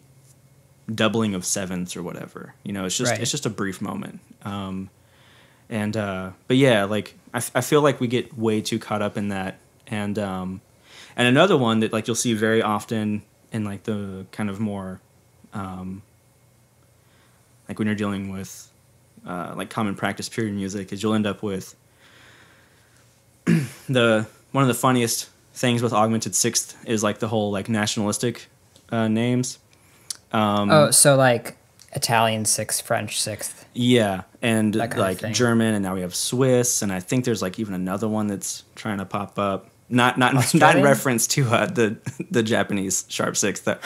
doubling of sevenths or whatever. You know, it's just Right. it's just a brief moment. Um, and uh, but yeah, like I, f- I feel like we get way too caught up in that. And um, and another one that like you'll see very often in like the kind of more um, like when you're dealing with uh, like common practice period music is you'll end up with the one of the funniest things with augmented sixth is like the whole like nationalistic uh, names. Um, oh, so like Italian sixth, French sixth. yeah, and that kind of like. German, and now we have Swiss, and I think there's like even another one that's trying to pop up. Not not not in reference to uh, the the Japanese sharp sixth, that,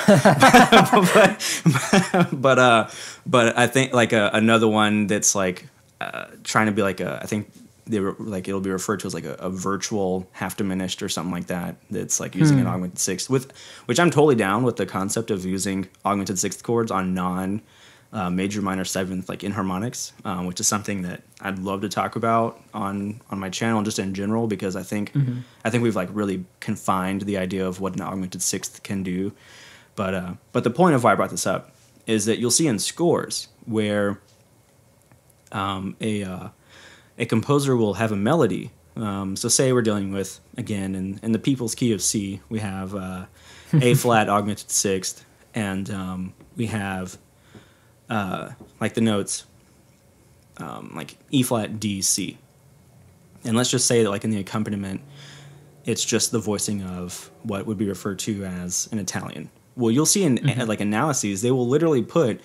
but but uh but I think like a, another one that's like uh, trying to be like a I think they were like it'll be referred to as like a, a virtual half diminished or something like that. That's like using Hmm. an augmented sixth with which I'm totally down with the concept of using augmented sixth chords on non uh, major, minor, seventh, like in harmonics, um, which is something that I'd love to talk about on on my channel just in general because I think Mm-hmm. I think we've like really confined the idea of what an augmented sixth can do. But uh, but the point of why I brought this up is that you'll see in scores where um, a uh, a composer will have a melody. Um, so say we're dealing with again in, in the people's key of C, we have uh, A flat augmented sixth, and um, we have uh, like the notes um, like E flat D C. And let's just say that like in the accompaniment, it's just the voicing of what would be referred to as an Italian. Well, you'll see in uh, like analyses, they will literally put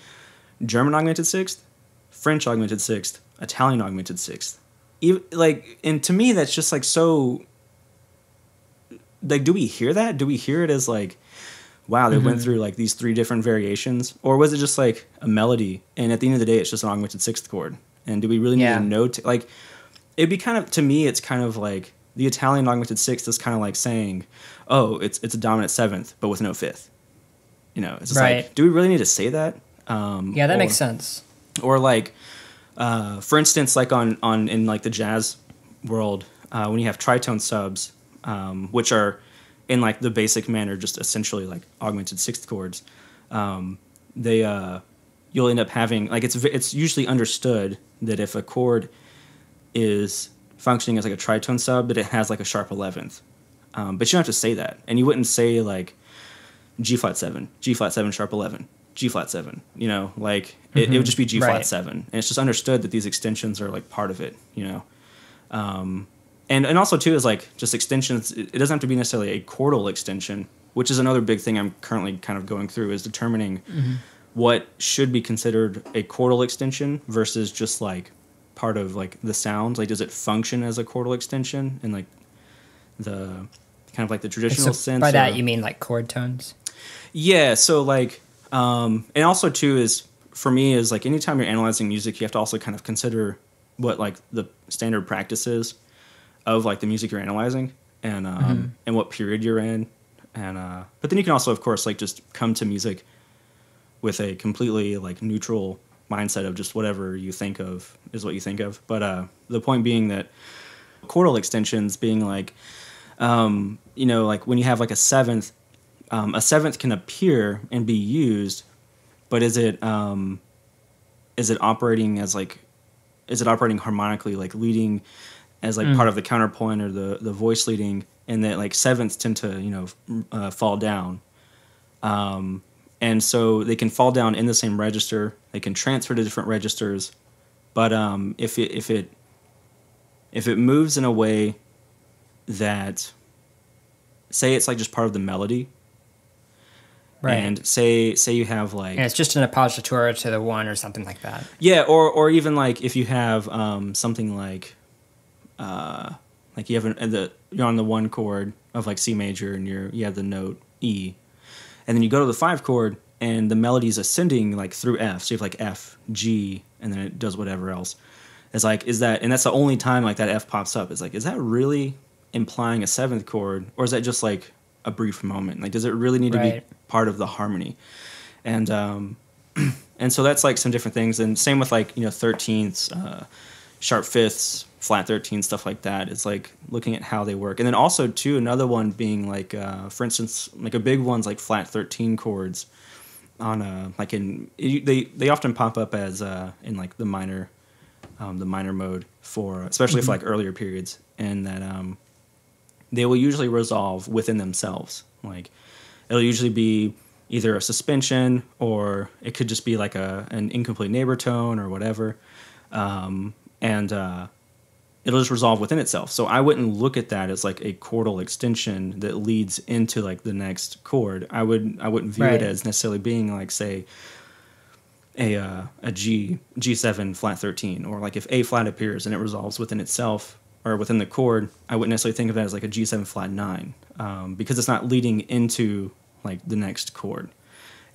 German augmented sixth, French augmented sixth, Italian augmented sixth. Even, like, and to me, that's just like so. Like, do we hear that? Do we hear it as like, wow, they went through like these three different variations, or was it just like a melody? And at the end of the day, it's just an augmented sixth chord. And do we really need Yeah. to note like? It'd be kind of to me, it's kind of like the Italian augmented sixth is kind of like saying, oh, it's it's a dominant seventh, but with no fifth. You know, it's just Right. like, do we really need to say that? Um, Yeah, that or- makes sense. or like uh, for instance like on on in like the jazz world uh, when you have tritone subs um, which are in like the basic manner just essentially like augmented sixth chords um, they uh, you'll end up having like it's it's usually understood that if a chord is functioning as like a tritone sub that it has like a sharp 11th um, but you don't have to say that and you wouldn't say like G flat seven, G flat seven sharp eleven, G flat seven. You know, like it, it would just be G flat Right. seven, and it's just understood that these extensions are like part of it. You know, um, and and also too is like just extensions. It, doesn't have to be necessarily a chordal extension, which is another big thing I'm currently kind of going through is determining what should be considered a chordal extension versus just like part of like the sound. Like, does it function as a chordal extension in like the kind of like the traditional So sense? by that or- you mean like chord tones? yeah, so like, um, and also too is for me is like anytime you're analyzing music, you have to also kind of consider what like the standard practices of like the music you're analyzing and um, and what period you're in, and uh, but then you can also of course like just come to music with a completely like neutral mindset of just whatever you think of is what you think of. But uh, the point being that chordal extensions being like, um, you know, like when you have like a seventh um, a seventh can appear and be used, but is it um, is it operating as like is it operating harmonically, like leading as like part of the counterpoint or the the voice leading, and that like sevenths tend to you know uh, fall down, um, and so they can fall down in the same register. They can transfer to different registers, but um, if it if it if it moves in a way that say it's like just part of the melody Right. and say say you have like and it's just an appoggiatura to the one or something like that. yeah or or even like if you have um something like uh like you have an, the you're on the one chord of like C major and you're you have the note E. And then you go to the five chord and the melody's ascending like through F. So you have like F G and then it does whatever else. It's like is that and that's the only time like that F pops up. It's like is that really implying a seventh chord or is that just like a brief moment? Like does it really need to be part of the harmony? And um and so that's like some different things. And same with like you know 13ths uh, sharp fifths flat 13 stuff like that. It's like looking at how they work. And then also too another one being like uh, for instance like a big one's like flat 13 chords on a like in they they often pop up as uh in like the minor um, the minor mode for especially for like earlier periods. And that um they will usually resolve within themselves. Like it'll usually be either a suspension or it could just be like a an incomplete neighbor tone or whatever. Um, and uh, it'll just resolve within itself so i wouldn't look at that as like a chordal extension that leads into like the next chord i would i wouldn't view Right. it as necessarily being like say a uh, a G G7 flat 13 or like if A flat appears and it resolves within itself or within the chord, I wouldn't necessarily think of that as like a G7 flat 9 um, because it's not leading into like the next chord.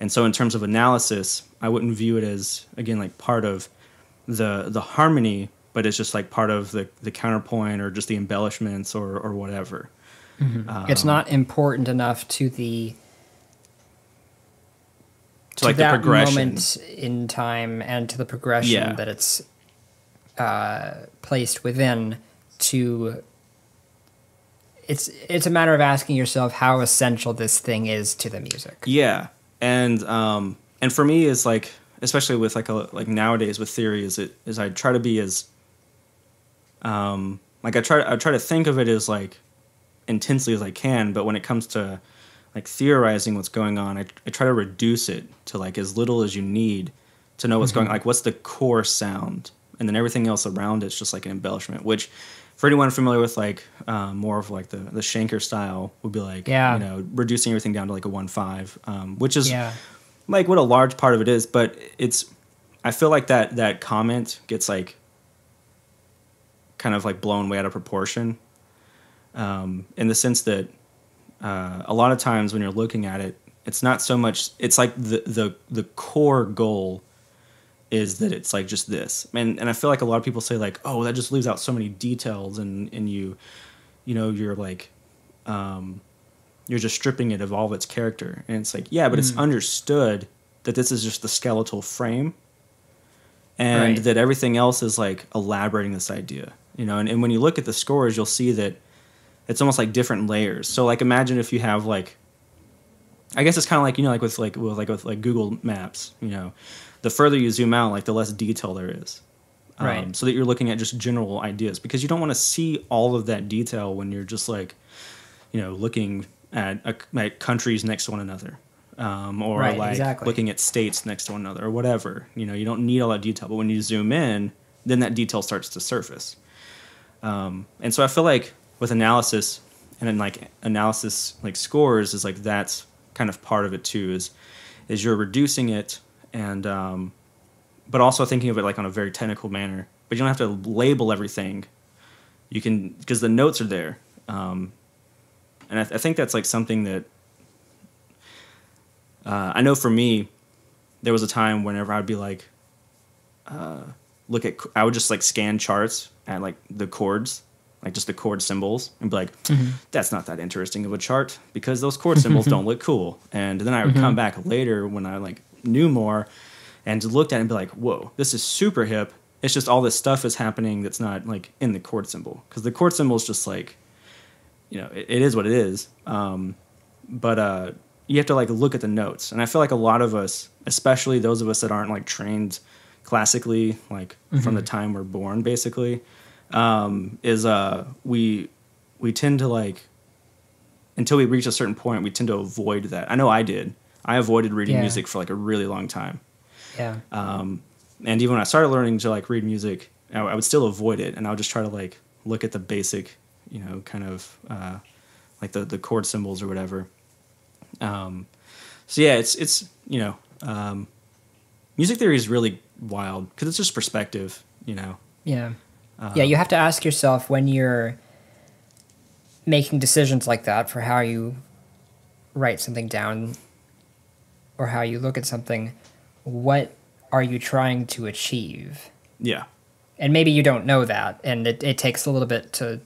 And so in terms of analysis, I wouldn't view it as again like part of the the harmony, but it's just like part of the the counterpoint or just the embellishments or or whatever. it's not important enough to the To to like the that progression. moment in time and to the progression Yeah. that it's uh, placed within to it's it's a matter of asking yourself how essential this thing is to the music Yeah, and um, and for me is like especially with like a, like nowadays with theory is it is I try to be as um like I try I try to think of it as like intensely as I can, but when it comes to like theorizing what's going on, I, I try to reduce it to like as little as you need to know what's going like what's the core sound? And then everything else around it's just like an embellishment which for anyone familiar with like um, more of like the the Schenker style would be like Yeah. you know reducing everything down to like a one five um, which is yeah like what a large part of it is but it's i feel like that that comment gets like kind of like blown way out of proportion. Um, in the sense that uh, a lot of times when you're looking at it it's not so much it's like the the the core goal is that it's like just this. And and i feel like a lot of people say like oh that just leaves out so many details and and you you know you're like um you're just stripping it of all of its character. And it's like yeah but it's understood that this is just the skeletal frame and Right. that everything else is like elaborating this idea you know? And, and when you look at the scores you'll see that it's almost like different layers. So like imagine if you have like i guess it's kind of like you know like with like with like with like google maps you know? The further you zoom out like the less detail there is. Um, Right. so that you're looking at just general ideas because you don't want to see all of that detail when you're just like you know looking at, a, at countries next to one another um, or Right, like exactly. looking at states next to one another or whatever. You know you don't need all that detail but when you zoom in then that detail starts to surface. Um, and so i feel like with analysis and then like analysis like scores is like that's kind of part of it too is is you're reducing it and um, but also thinking of it like on a very technical manner. But you don't have to label everything. You can because the notes are there um, and I, th- I think that's like something that uh, i know for me there was a time whenever i'd be like uh, look at i would just like scan charts at like the chords like just the chord symbols and be like that's not that interesting of a chart because those chord symbols don't look cool. And then i would come back later when i like knew more and looked at it and be like whoa this is super hip. It's just all this stuff is happening that's not like in the chord symbol. Because the chord symbol is just like you know it, it is what it is. Um, but uh, you have to like look at the notes. And i feel like a lot of us especially those of us that aren't like trained classically like from the time we're born basically um, is uh, we we tend to like until we reach a certain point we tend to avoid that. I know i did. I avoided reading Yeah. music for like a really long time. Yeah. Um, and even when I started learning to like read music, I, I would still avoid it, and I would just try to like look at the basic, you know, kind of uh, like the the chord symbols or whatever. Um, so yeah, it's it's you know, um, music theory is really wild because it's just perspective, you know. Yeah. Uh, yeah, you have to ask yourself when you're making decisions like that for how you write something down or how you look at something, what are you trying to achieve? Yeah, And maybe you don't know that, and it, it takes a little bit to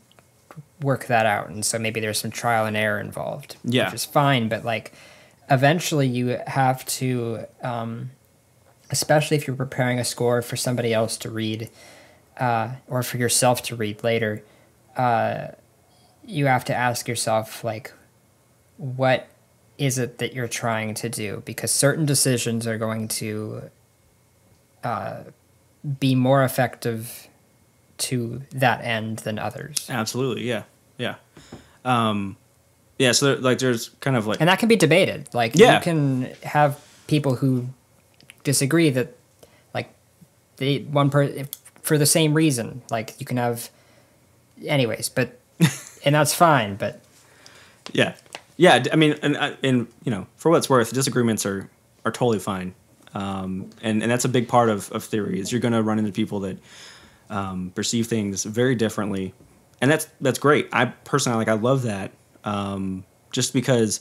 work that out. And so maybe there's some trial and error involved, Yeah. which is fine. But like, eventually you have to, um, especially if you're preparing a score for somebody else to read uh, or for yourself to read later, uh, you have to ask yourself, like, what is it that you're trying to do? Because certain decisions are going to uh, be more effective to that end than others. absolutely, yeah, yeah, um, yeah. So there, like, there's kind of like And that can be debated. Like, Yeah. you can have people who disagree that, like, the one per for the same reason. Like, you can have, anyways, but, and that's fine. But Yeah, yeah. I mean, and, uh, and you know, for what it's worth, disagreements are are totally fine, um, and and that's a big part of of theory. Is you're going to run into people that um, perceive things very differently, and that's that's great. I personally like I love that, um, just because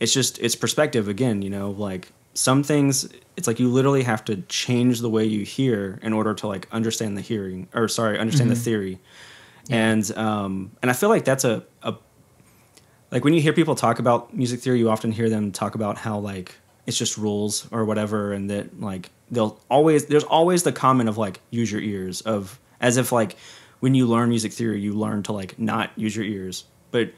it's just it's perspective again. You know, like some things, it's like you literally have to change the way you hear in order to like understand the hearing, or sorry, understand the theory. And um, and I feel like that's a, a like when you hear people talk about music theory, you often hear them talk about how like it's just rules or whatever, and that like they'll always there's always the comment of like use your ears of as if like when you learn music theory you learn to like not use your ears, but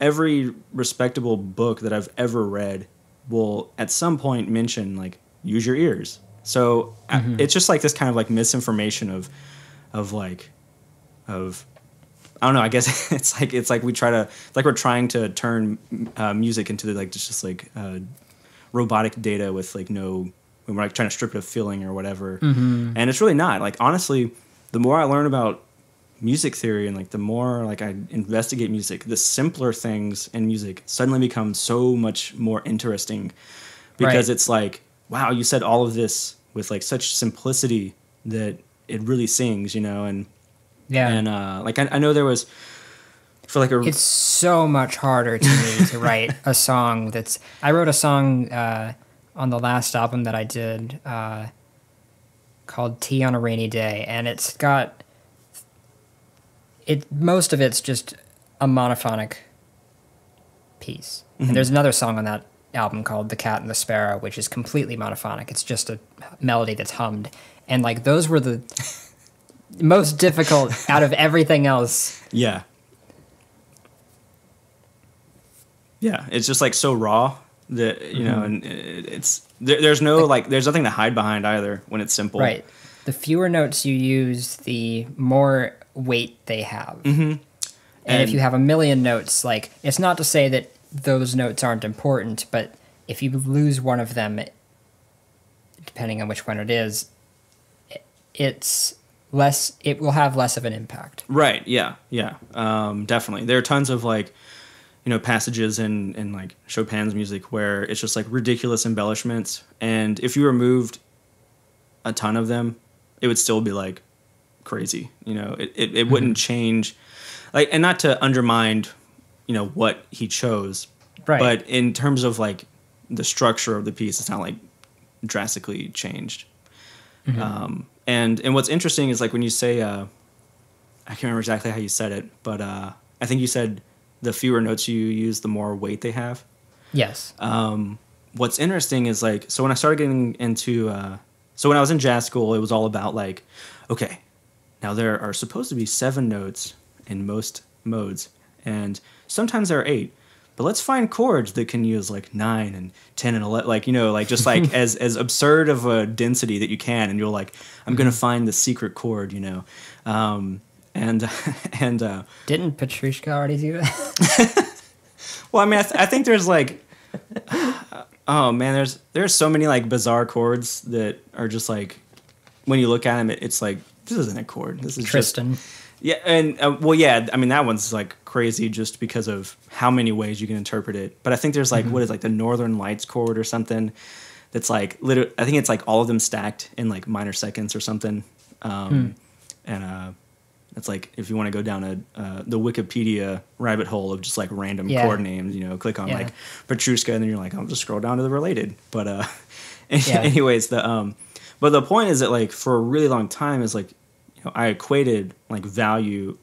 every respectable book that I've ever read will at some point mention like use your ears. So mm-hmm. it's just like this kind of like misinformation of of like of I don't know. I guess it's like it's like we try to like we're trying to turn uh, music into like just, just like uh, robotic data with like no when we're like trying to strip it of feeling or whatever. Mm-hmm. And it's really not. Like honestly, the more I learn about music theory and like the more like I investigate music, the simpler things in music suddenly become so much more interesting because right. it's like, wow, you said all of this with like such simplicity that it really sings, you know, and yeah, and uh, like I, I know there was for like a. It's so much harder to me to write a song that's. I wrote a song uh, on the last album that I did uh, called "Tea on a Rainy Day," and it's got it. Most of it's just a monophonic piece, mm-hmm. and there's another song on that album called "The Cat and the Sparrow," which is completely monophonic. It's just a melody that's hummed, and like those were the most difficult out of everything else. Yeah. Yeah, it's just like so raw that you mm-hmm. know, and it's there, there's no like there's nothing to hide behind either when it's simple. Right. The fewer notes you use, the more weight they have. Mm-hmm. And, and if you have a million notes, like it's not to say that those notes aren't important, but if you lose one of them, depending on which one it is, it's less it will have less of an impact right yeah yeah um, definitely there are tons of like you know passages in in like chopin's music where it's just like ridiculous embellishments. And if you removed a ton of them it would still be like crazy you know? It, it, it mm-hmm. wouldn't change. Like and not to undermine you know what he chose right. but in terms of like the structure of the piece it's not like drastically changed. Mm-hmm. um and and what's interesting is like when you say uh, I can't remember exactly how you said it, but uh, I think you said the fewer notes you use, the more weight they have. Yes. Um, what's interesting is like so when I started getting into uh, so when I was in jazz school, it was all about like, okay, now there are supposed to be seven notes in most modes, and sometimes there are eight but let's find chords that can use like nine and ten and eleven, like you know, like just like as as absurd of a density that you can, and you're like, I'm gonna mm-hmm. find the secret chord, you know, um, and and uh, didn't Petrushka already do that? well, I mean, I, th- I think there's like, oh man, there's there's so many like bizarre chords that are just like, when you look at them, it, it's like this isn't a chord. This is Tristan. Just, yeah, and uh, well, yeah. I mean, that one's like crazy just because of how many ways you can interpret it. But I think there's like mm-hmm. what is like the Northern Lights chord or something. That's like literally. I think it's like all of them stacked in like minor seconds or something. Um, hmm. And uh, it's like if you want to go down a uh, the Wikipedia rabbit hole of just like random yeah. chord names, you know, click on yeah. like Petrushka, and then you're like, I'll just scroll down to the related. But uh, yeah. anyways, the um, but the point is that like for a really long time is like you know, I equated like value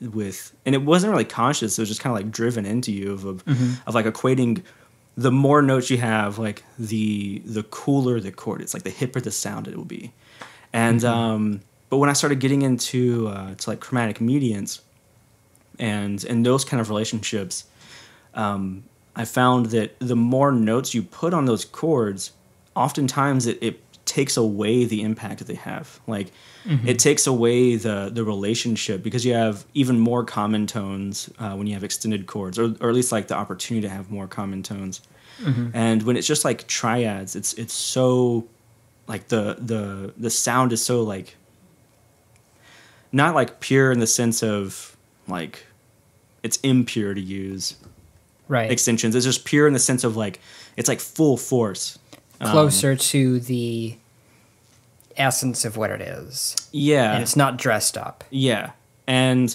with, and it wasn't really conscious. It was just kind of like driven into you of of, mm-hmm. of like equating the more notes you have, like the the cooler the chord. It's like the hipper the sound it will be. And mm-hmm. um, but when I started getting into uh, to like chromatic medians, and and those kind of relationships, um, I found that the more notes you put on those chords, oftentimes it, it takes away the impact that they have. Like mm-hmm. it takes away the the relationship because you have even more common tones uh, when you have extended chords, or or at least like the opportunity to have more common tones. Mm-hmm. And when it's just like triads, it's it's so like the the the sound is so like not like pure in the sense of like it's impure to use right extensions. It's just pure in the sense of like it's like full force closer um, to the essence of what it is. Yeah, and it's not dressed up. Yeah, and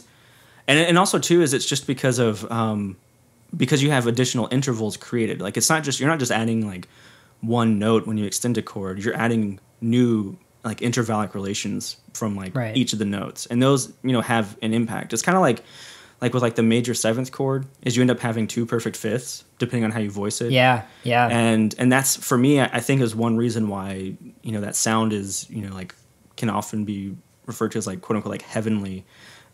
and and also too is it's just because of um, because you have additional intervals created. Like it's not just you're not just adding like one note when you extend a chord. You're adding new like intervallic relations from like right. each of the notes, and those you know have an impact. It's kind of like like with like the major seventh chord, is you end up having two perfect fifths depending on how you voice it. Yeah, yeah. And and that's for me, I think is one reason why you know that sound is you know like can often be referred to as like quote unquote like heavenly.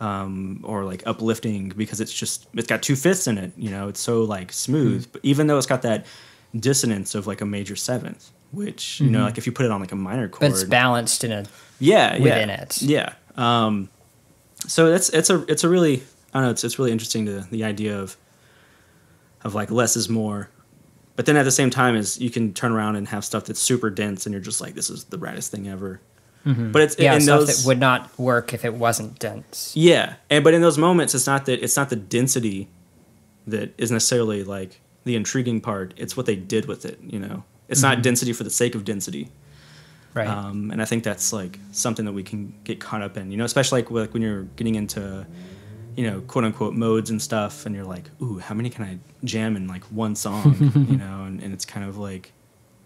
Um, or like uplifting because it's just it's got two fifths in it you know it's so like smooth Mm-hmm. but even though it's got that dissonance of like a major seventh which you know like if you put it on like a minor chord Mm-hmm. but it's balanced in a yeah, yeah, within it. Yeah. Um, so that's it's a it's a really I don't know it's it's really interesting to the idea of of like less is more, but then at the same time is you can turn around and have stuff that's super dense and you're just like this is the raddest thing ever. But it's Mm-hmm. yeah in stuff those that would not work if it wasn't dense. yeah, and but in those moments it's not that it's not the density that is necessarily like the intriguing part. It's what they did with it. You know, it's not density for the sake of density. Right. Um, and I think that's like something that we can get caught up in, you know, especially like, like when you're getting into, you know, quote unquote modes and stuff, and you're like, ooh, how many can I jam in like one song, you know, and, and it's kind of like,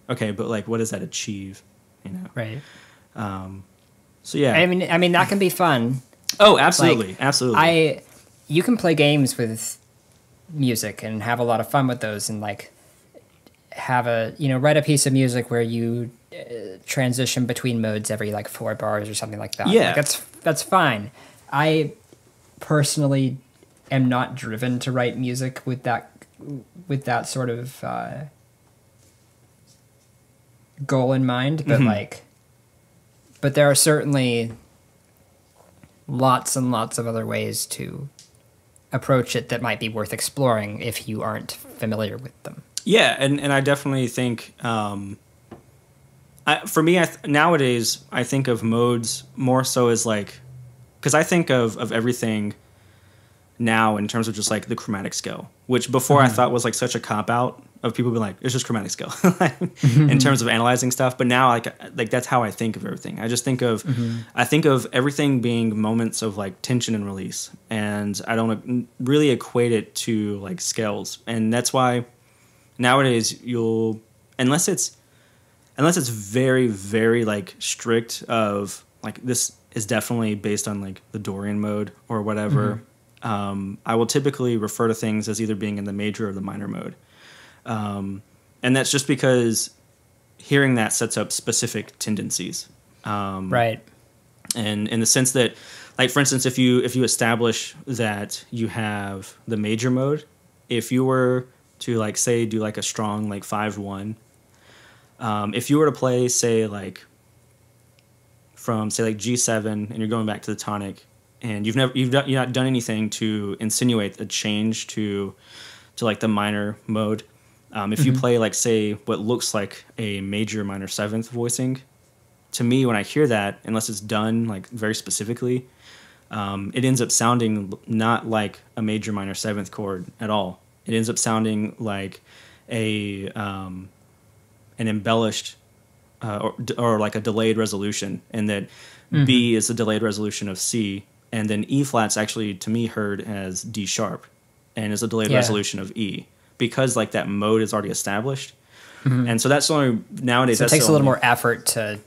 okay, but like, what does that achieve, you know? right. So yeah. I mean, I mean that can be fun. oh, absolutely, like, absolutely. I, you can play games with music and have a lot of fun with those, and like have a you know write a piece of music where you uh, transition between modes every like four bars or something like that. Yeah. Like, that's that's fine. I personally am not driven to write music with that with that sort of uh, goal in mind, but Mhm. like, but there are certainly lots and lots of other ways to approach it that might be worth exploring if you aren't familiar with them. Yeah, and, and I definitely think um, I, for me I th- nowadays I think of modes more so as like because I think of of everything now in terms of just like the chromatic scale, which before I mm-hmm. thought was like such a cop out of people being like it's just chromatic scale mm-hmm, in mm-hmm. terms of analyzing stuff. But now like like that's how I think of everything. I just think of I think of everything being moments of like tension and release, and I don't really equate it to like scales, and that's why nowadays you'll unless it's unless it's very very like strict of like this is definitely based on like the Dorian mode or whatever. Um, I will typically refer to things as either being in the major or the minor mode, um, and that's just because hearing that sets up specific tendencies Um, Right. and in the sense that like for instance if you if you establish that you have the major mode if you were to like say do like a strong like 5-1 um, if you were to play say like from say like g7 and you're going back to the tonic and you've never you've done, you've not done anything to insinuate a change to to like the minor mode um, if you play like say what looks like a major minor seventh voicing to me when I hear that, unless it's done like very specifically, um, it ends up sounding not like a major minor seventh chord at all. It ends up sounding like a um, an embellished uh, or, or like a delayed resolution, and that B is the delayed resolution of C, and then E flat's actually to me heard as D sharp, and is a delayed Yeah. resolution of E because like that mode is already established. And so that's only nowadays. So it takes a little more effort to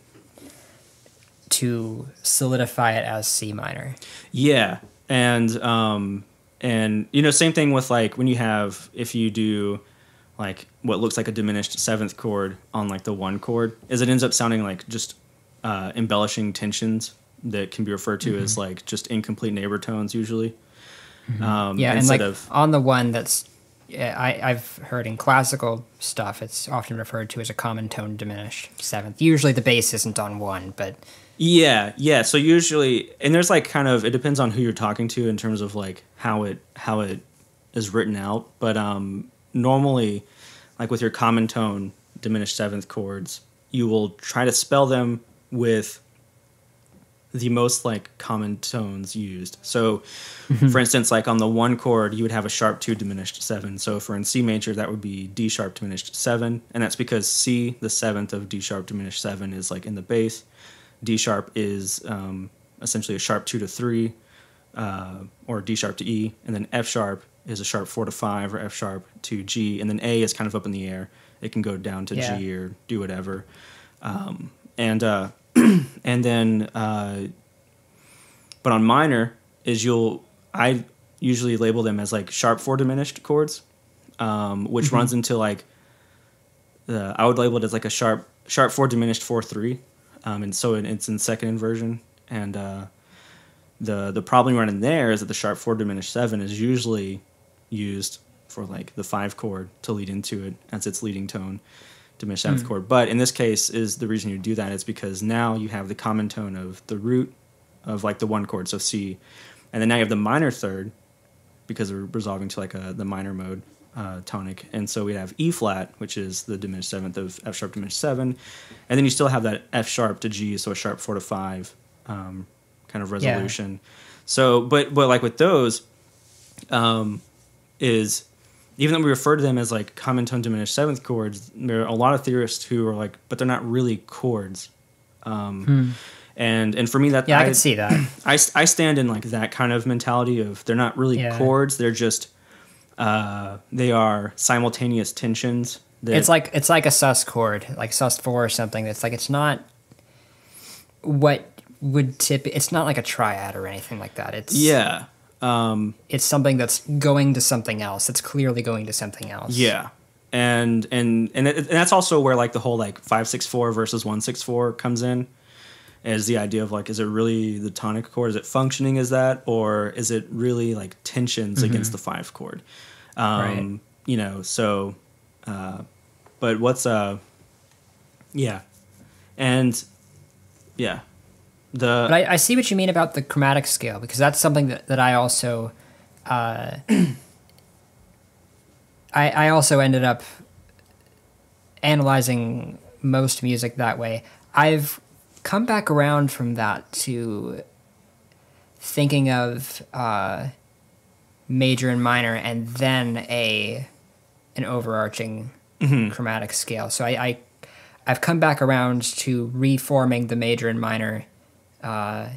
to solidify it as C minor. Yeah, and um, and you know, same thing with like when you have if you do like what looks like a diminished seventh chord on like the one chord, is it ends up sounding like just uh, embellishing tensions that can be referred to Mm-hmm. as like just incomplete neighbor tones usually. Um, Yeah, and instead like of on the one that's I, I've heard in classical stuff, it's often referred to as a common tone diminished seventh. Usually the bass isn't on one, but Yeah, yeah. So usually, and there's like kind of it depends on who you're talking to in terms of like how it how it is written out. But um, normally, like with your common tone diminished seventh chords, you will try to spell them with the most like common tones used. So, for instance, like on the one chord, you would have a sharp two diminished seven. So, for in C major, that would be D sharp diminished seven, and that's because C, the seventh of D sharp diminished seven, is like in the bass. D sharp is um, essentially a sharp two to three, uh, or D sharp to E, and then F sharp is a sharp four to five, or F sharp to G, and then A is kind of up in the air. It can go down to Yeah. G or do whatever, um, and uh, and then uh, but on minor is you'll I usually label them as like sharp four diminished chords, um, which Mm-hmm. runs into like the I would label it as like a sharp sharp four diminished four three, um, and so it's in second inversion. And uh, the the problem you run in there is that the sharp four diminished seven is usually used for like the five chord to lead into it as its leading tone, diminished seventh Hmm. chord. But in this case, is the reason you do that is because now you have the common tone of the root of like the one chord, so C, and then now you have the minor third because we're resolving to like a the minor mode uh, tonic, and so we have E flat, which is the diminished seventh of F sharp diminished seven, and then you still have that F sharp to G, so a sharp four to five um, kind of Yeah. resolution. So, but but like with those, um, is even though we refer to them as like common tone diminished seventh chords, there are a lot of theorists who are like, but they're not really chords. Um, And and for me that Hmm. Yeah, I, can see that. I, I stand in like that kind of mentality of they're not really Yeah. chords they're just uh, they are simultaneous tensions that, It's like it's like a sus chord, like sus four or something. That's like it's not what would tip. It's not like a triad or anything like that. It's yeah It's something that's going to something else. It's clearly going to something else. yeah and and and, it, and that's also where like the whole like 564 versus 164 comes in is the idea of like is it really the tonic chord is it functioning as that or is it really like tensions against the five chord um Right. you know so uh but what's uh yeah. And yeah. The But I, I see what you mean about the chromatic scale because that's something that, that I also, uh, I, I also ended up analyzing most music that way. I've come back around from that to thinking of uh, major and minor and then a an overarching chromatic scale. So I, I I've come back around to reforming the major and minor uh,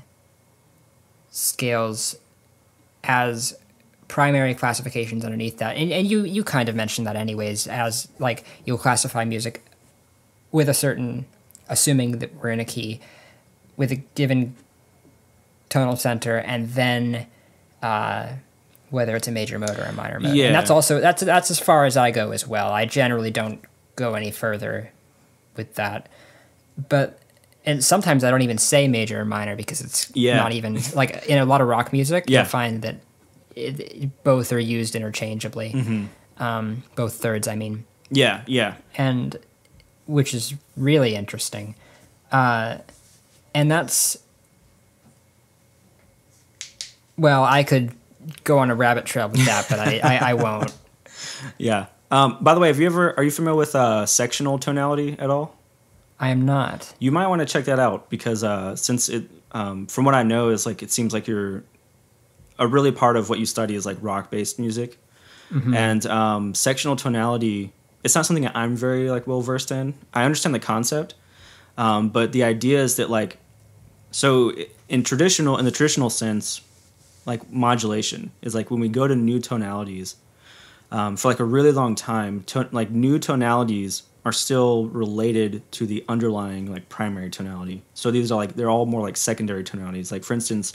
scales as primary classifications underneath that. And, and you, you kind of mentioned that anyways, as like you'll classify music with a certain, assuming that we're in a key, with a given tonal center, and then uh, whether it's a major mode or a minor mode. Yeah. And that's also, that's, that's as far as I go as well. I generally don't go any further with that. But and sometimes I don't even say major or minor because it's Yeah. not even like in a lot of rock music. Yeah. You'll find that it, it- both are used interchangeably. Mm-hmm. Um, both thirds, I mean, yeah yeah and which is really interesting. Uh, and that's well, I could go on a rabbit trail with that, but I, I, I won't. yeah um by the way have you ever are you familiar with uh sectional tonality at all I am not. you might want to check that out because uh, since it um, from what i know is like it seems like you're a really part of what you study is like rock based music and um, sectional tonality it's not something that i'm very like well versed in. I understand the concept um, but the idea is that like so in traditional in the traditional sense like modulation is like when we go to new tonalities um, for like a really long time like new tonalities are still related to the underlying like primary tonality. So these are like they're all more like secondary tonalities. Like for instance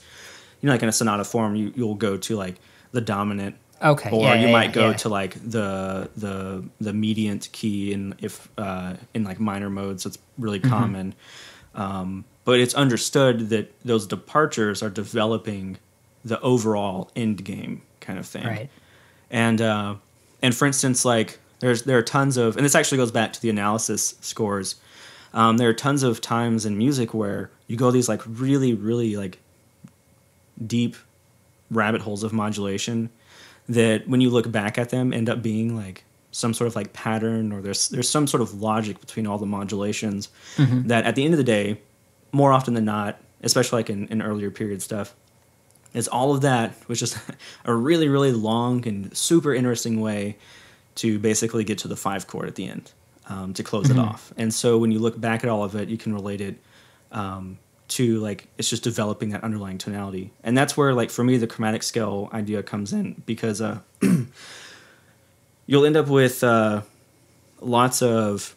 you know like in a sonata form you, you'll go to like the dominant Okay. or yeah, you yeah, might go to like the the the mediant key in if uh, in like minor modes it's really Mm-hmm. common um, but it's understood that those departures are developing the overall end game kind of thing right. and uh, and for instance, like there's there are tons of, and this actually goes back to the analysis scores. Um, there are tons of times in music where you go these like really really like deep rabbit holes of modulation that when you look back at them end up being like some sort of like pattern or there's there's some sort of logic between all the modulations that at the end of the day more often than not especially like in, in earlier period stuff is all of that was just a really really long and super interesting way to basically get to the five chord at the end um, to close it off. And so when you look back at all of it you can relate it um, to like it's just developing that underlying tonality. And that's where like for me the chromatic scale idea comes in because uh, you'll end up with uh, lots of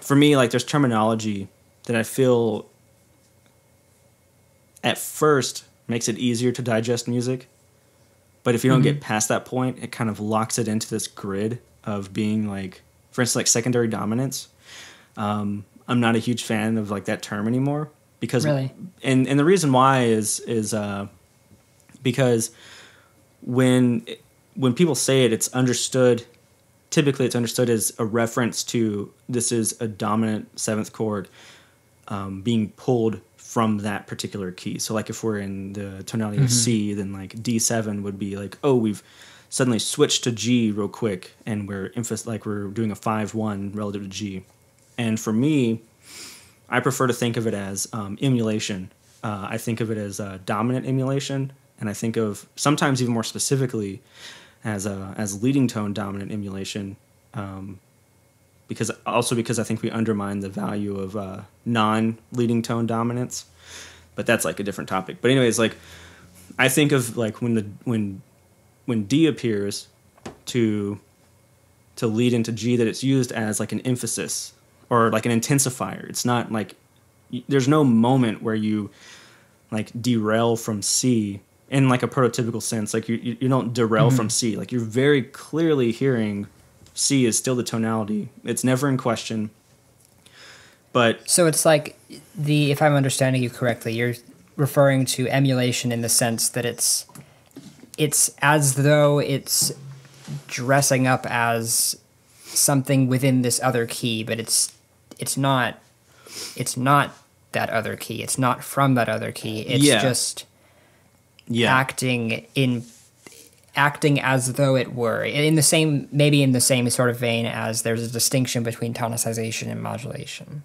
for me like there's terminology that i feel at first makes it easier to digest music. But if you don't get past that point, it kind of locks it into this grid of being like, for instance, like secondary dominants. Um, I'm not a huge fan of like that term anymore because Really? and and the reason why is is uh, because when when people say it, it's understood. Typically, it's understood as a reference to this is a dominant seventh chord um, being pulled from that particular key. So, like if we're in the tonality of C, then like D seven would be like, oh, we've suddenly switched to G real quick, and we're emphasis like we're doing a five one relative to G. And for me, I prefer to think of it as um, emulation. Uh, I think of it as uh, dominant emulation, and I think of sometimes even more specifically as a, as leading tone dominant emulation. Um, because also because I think we undermine the value of uh, non-leading tone dominants, but that's like a different topic. But anyways, like I think of like when the when when D appears to to lead into G that it's used as like an emphasis or like an intensifier. It's not like there's no moment where you like derail from C in like a prototypical sense. Like you you, don't derail mm-hmm. from C. Like you're very clearly hearing C is still the tonality. It's never in question. But So it's like the if I'm understanding you correctly, you're referring to emulation in the sense that it's it's as though it's dressing up as something within this other key, but it's it's not it's not that other key. It's not from that other key. It's Yeah. just yeah, acting in acting as though it were in the same maybe in the same sort of vein as there's a distinction between tonicization and modulation.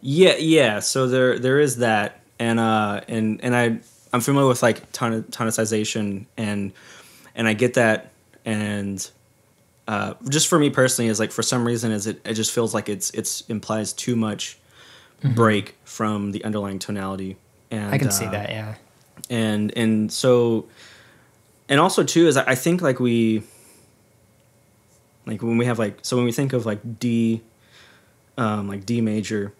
Yeah, yeah. So there there is that, and uh, and and I I'm familiar with like ton- tonicization, and and I get that, and uh, just for me personally, is like for some reason, is it it just feels like it's it's implies too much break from the underlying tonality. And I can see uh, that, yeah. and and so and also too is I think like we like when we have like so when we think of like D um like D major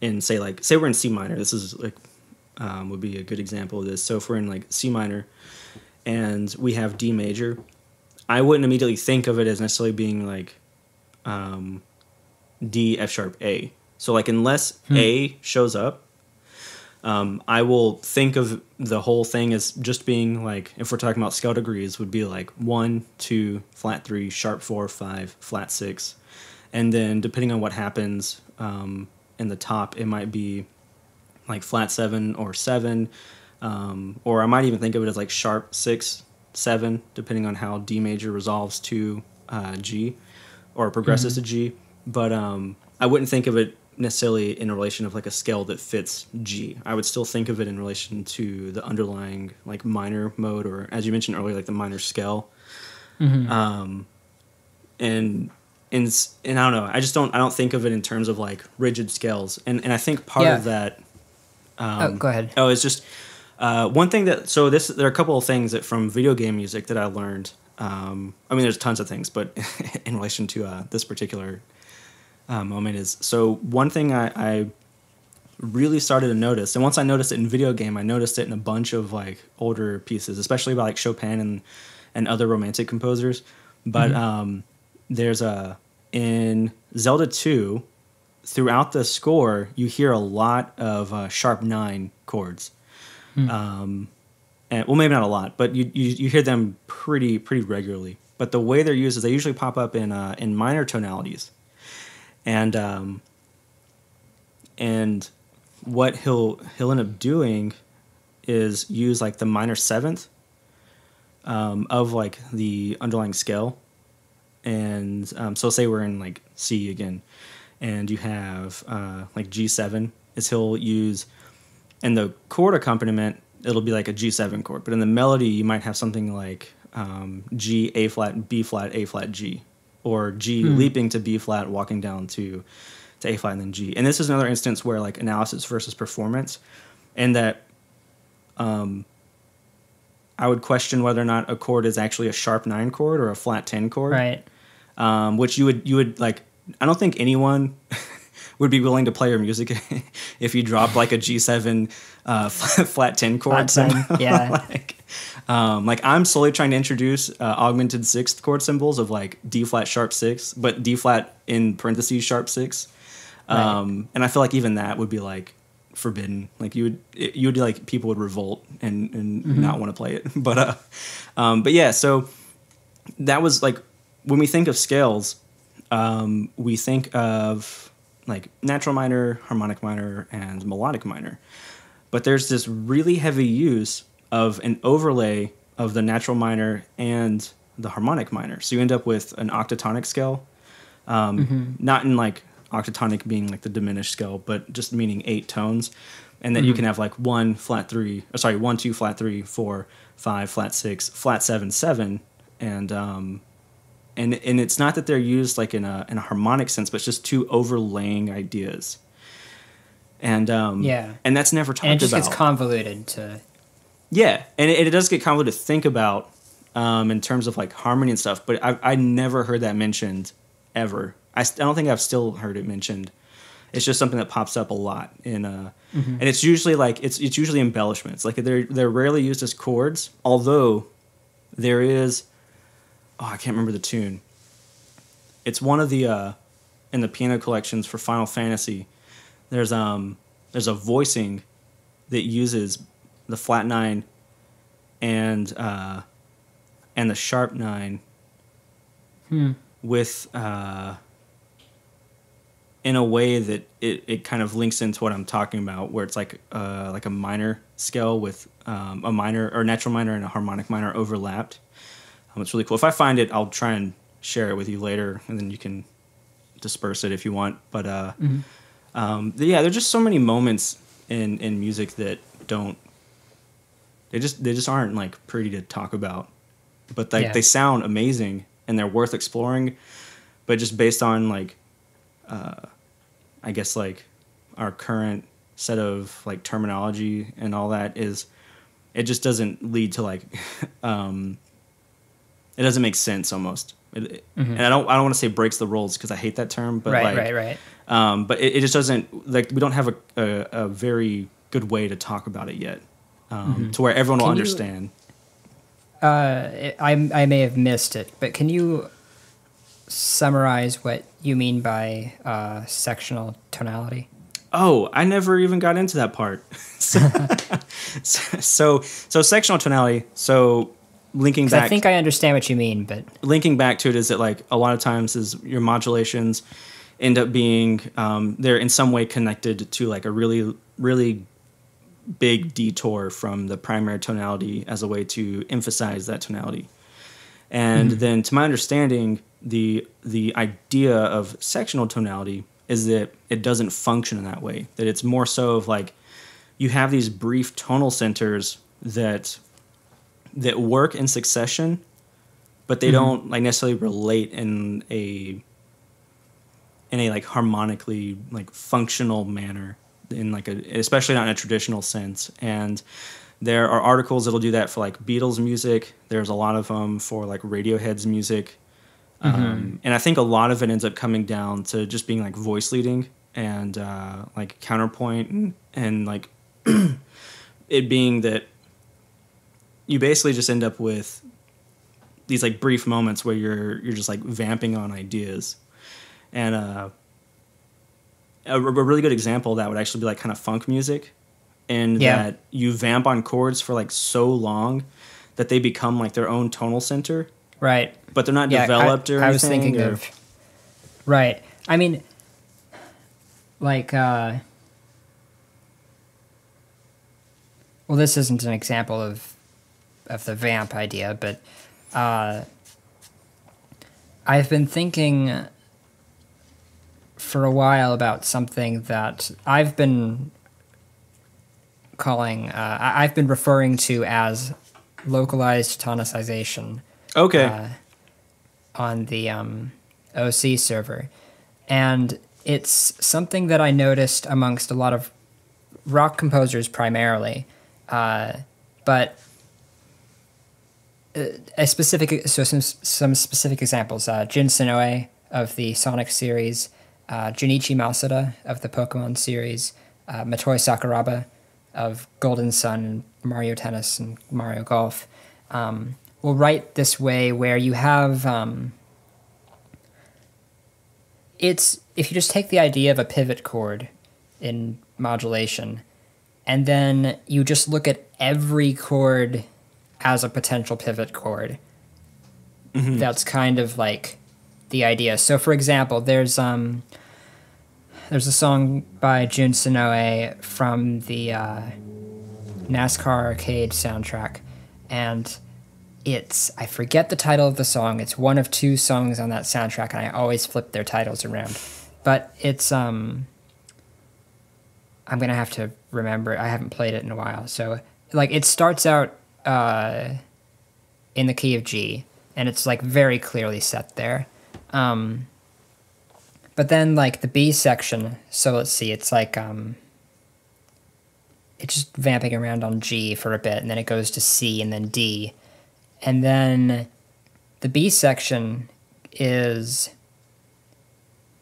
in say like say we're in C minor this is like um, would be a good example of this so if we're in like C minor and we have D major I wouldn't immediately think of it as necessarily being like um, D F sharp A so like unless A shows up um, I will think of the whole thing as just being like, if we're talking about scale degrees, would be like one, two, flat three, sharp four, five, flat six. And then depending on what happens um, in the top, it might be like flat seven or seven. Um, or I might even think of it as like sharp six, seven, depending on how D major resolves to uh, G or progresses to G. But um, I wouldn't think of it necessarily in a relation of like a scale that fits G. I would still think of it in relation to the underlying like minor mode or as you mentioned earlier, like the minor scale. Um, and and and I don't know. I just don't. I don't think of it in terms of like rigid scales. And and I think part Yeah. of that. Um, oh, go ahead. Oh, it's just uh, one thing that. So this, there are a couple of things that from video game music that I learned. Um, I mean, there's tons of things, but in relation to uh, this particular uh, moment is so one thing I, I really started to notice, and once I noticed it in video game, I noticed it in a bunch of like older pieces, especially by like Chopin and and other romantic composers. But um, there's a in Zelda two throughout the score, you hear a lot of uh, sharp nine chords. Um, and well, maybe not a lot, but you, you you hear them pretty pretty regularly. But the way they're used is they usually pop up in uh, in minor tonalities, and um, and what he'll he'll end up doing is use like the minor seventh um, of like the underlying scale, and um, so say we're in like C again, and you have uh, like G seven is he'll use, and the chord accompaniment it'll be like a G seven chord, but in the melody you might have something like um, G A flat B flat A flat G, or G leaping to B flat walking down to to A flat and then G. And this is another instance where like analysis versus performance, and that um, I would question whether or not a chord is actually a sharp nine chord or a flat ten chord Right. um, which you would you would like. I don't think anyone would be willing to play your music if you drop like a G seven uh, flat ten chord. Flat ten, yeah. like, um, like I'm slowly trying to introduce uh, augmented sixth chord symbols of like D flat sharp six, but D flat in parentheses sharp six. Um, And I feel like even that would be like forbidden. Like you would, it, you would like people would revolt and and not want to play it. But uh, um, but yeah, so that was like when we think of scales, um, we think of like natural minor, harmonic minor, and melodic minor. But there's this really heavy use of an overlay of the natural minor and the harmonic minor. So you end up with an octatonic scale, um, not in like octatonic being like the diminished scale, but just meaning eight tones. And then you can have like one flat three, or sorry, one, two, flat three, four, five, flat six, flat seven, seven. And um, and and it's not that they're used like in a in a harmonic sense, but it's just two overlaying ideas. And um, Yeah. and that's never talked and it just about. gets convoluted to yeah, and it, it does get convoluted to think about um, in terms of like harmony and stuff. But I I never heard that mentioned ever. I, I don't think I've still heard it mentioned. It's just something that pops up a lot in uh, and it's usually like it's it's usually embellishments. Like they're they're rarely used as chords, although there is oh I can't remember the tune. It's one of the uh, in the piano collections for Final Fantasy. There's um there's a voicing that uses the flat nine and uh, and the sharp nine with uh, in a way that it, it kind of links into what I'm talking about, where it's like uh, like a minor scale with um, a minor or natural minor and a harmonic minor overlapped. Um, it's really cool. If I find it, I'll try and share it with you later, and then you can disperse it if you want. But uh, um, th- yeah, there's just so many moments in in music that don't they just they just aren't like pretty to talk about, but like Yeah. they sound amazing and they're worth exploring. But just based on like, uh, I guess like our current set of like terminology and all that is, it just doesn't lead to like, um, it doesn't make sense almost. It, And I don't I don't want to say breaks the rules because I hate that term, but right, like, right, right. um, but it, it just doesn't like we don't have a, a, a very good way to talk about it yet, um, to where everyone will Can you- understand. Uh, I I may have missed it, but can you summarize what you mean by uh, sectional tonality? Oh, I never even got into that part. so, so so sectional tonality. So linking back I think I understand what you mean, but linking back to it is that like a lot of times is your modulations end up being um, they're in some way connected to like a really really big detour from the primary tonality as a way to emphasize that tonality. And then to my understanding the the idea of sectional tonality is that it doesn't function in that way that it's more so of like you have these brief tonal centers that that work in succession but they don't like necessarily relate in a in a like harmonically like functional manner in like a especially not in a traditional sense. And there are articles that'll do that for like Beatles music. There's a lot of them for like Radiohead's music. Um, and I think a lot of it ends up coming down to just being like voice leading and uh, like counterpoint and, and like it being that you basically just end up with these like brief moments where you're you're just like vamping on ideas and uh a, a really good example of that would actually be like kind of funk music and Yeah. that you vamp on chords for like so long that they become like their own tonal center right. but they're not Yeah, developed I, or anything I was thinking or- of right. I mean, like, uh, well, this isn't an example of of the vamp idea, but uh, I've been thinking for a while about something that I've been calling, uh, I've been referring to as localized tonicization okay. uh, on the um, OC server, and it's something that I noticed amongst a lot of rock composers primarily, uh, but a specific so some some specific examples: uh, Jun Senoue of the Sonic series, uh, Junichi Masuda of the Pokemon series, uh, Motoi Sakuraba of Golden Sun Mario Tennis and Mario Golf. Um, will write this way where you have um, it's if you just take the idea of a pivot chord in modulation and then you just look at every chord as a potential pivot chord that's kind of like the idea so for example there's um there's a song by Jun Senoue from the uh, NASCAR arcade soundtrack and it's I forget the title of the song. It's one of two songs on that soundtrack, and I always flip their titles around. But it's um I'm gonna have to remember. I haven't played it in a while, so like it starts out uh, in the key of G, and it's like very clearly set there. Um, but then like the B section, so let's see, it's like um, it's just vamping around on G for a bit, and then it goes to C and then D, and then the B section is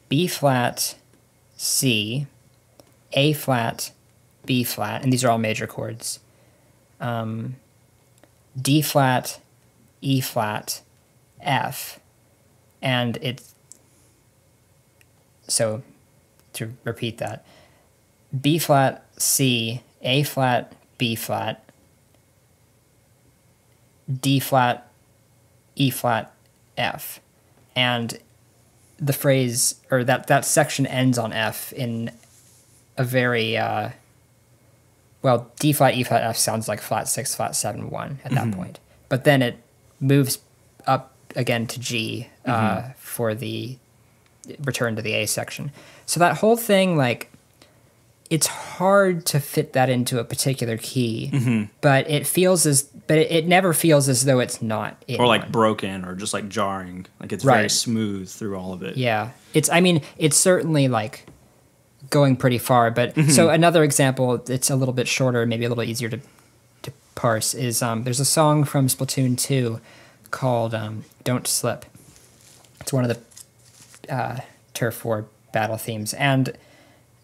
B flat, C, A flat, B flat, and these are all major chords. Um, D flat, E flat, F, and it's so to repeat that B flat, C, A flat, B flat, D flat, E flat, F. And the phrase or that that section ends on F in a very uh, well D flat E flat F sounds like flat six flat seven one at that mm-hmm. point, but then it moves up again to G uh, mm-hmm. for the return to the A section. So that whole thing like it's hard to fit that into a particular key, mm-hmm. but it feels as but it, it never feels as though it's not or like one. broken or just like jarring. Like it's very smooth through all of it. Yeah. It's I mean, it's certainly like going pretty far, but so another example it's a little bit shorter, maybe a little easier to to parse is um there's a song from Splatoon 2 called um Don't Slip. It's one of the uh Turf War battle themes and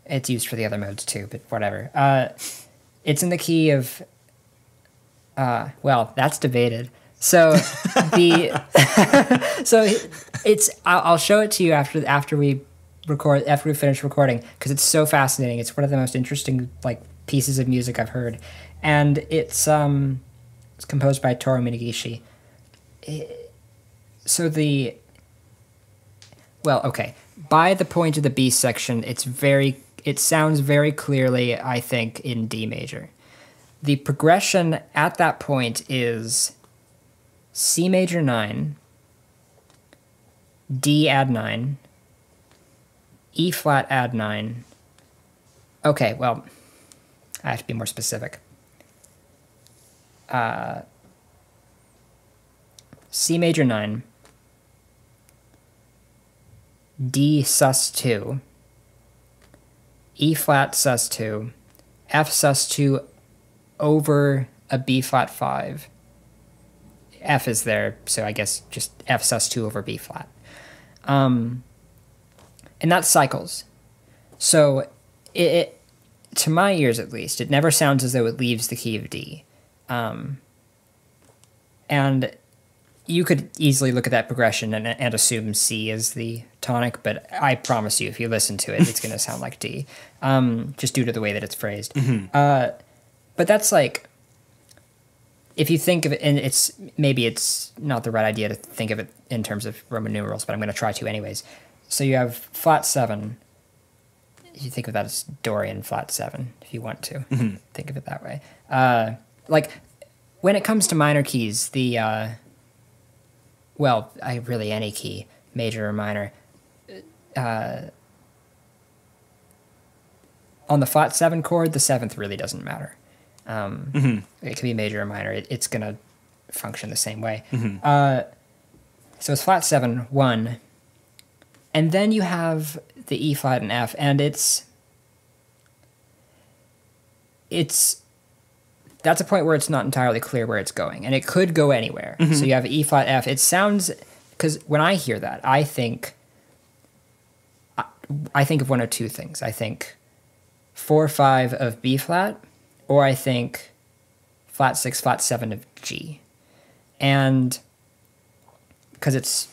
it's used for the other modes too, but whatever. Uh it's in the key of uh well, that's debated. So the so it's I'll, I'll show it to you after after we record after we finish recording because it's so fascinating. It's one of the most interesting like pieces of music i've heard. And it's um it's composed by Toru Minegishi so the well okay. By the point of the b section it's very it sounds very clearly i think in d major. The progression at that point is c major 9 d add 9 E flat add 9. Okay, well, I have to be more specific. Uh, C major 9. D sus 2. E flat sus 2. F sus 2 over a B flat 5. F is there, so I guess just F sus 2 over B flat. Um, and that's cycles. So it, it, to my ears at least, it never sounds as though it leaves the key of D. Um, and you could easily look at that progression and, and assume C is the tonic, but I promise you, if you listen to it, it's going to sound like D, um, just due to the way that it's phrased. Uh, but that's like, if you think of it, and it's maybe it's not the right idea to think of it in terms of Roman numerals, but I'm going to try to anyways. So you have flat seven. You think of that as Dorian flat seven, if you want to think of it that way. Uh, like when it comes to minor keys, the uh, well, I really any key, major or minor. Uh, on the flat seven chord, the seventh really doesn't matter. Um, It can be major or minor. It, it's gonna function the same way. Uh, so it's flat seven one, and then you have the E flat and F, and it's it's that's a point where it's not entirely clear where it's going, and it could go anywhere. Mm-hmm. So you have E flat F. It sounds because when I hear that, I think I, I think of one of two things. I think four five of B flat or I think flat six, flat seven of G. And because it's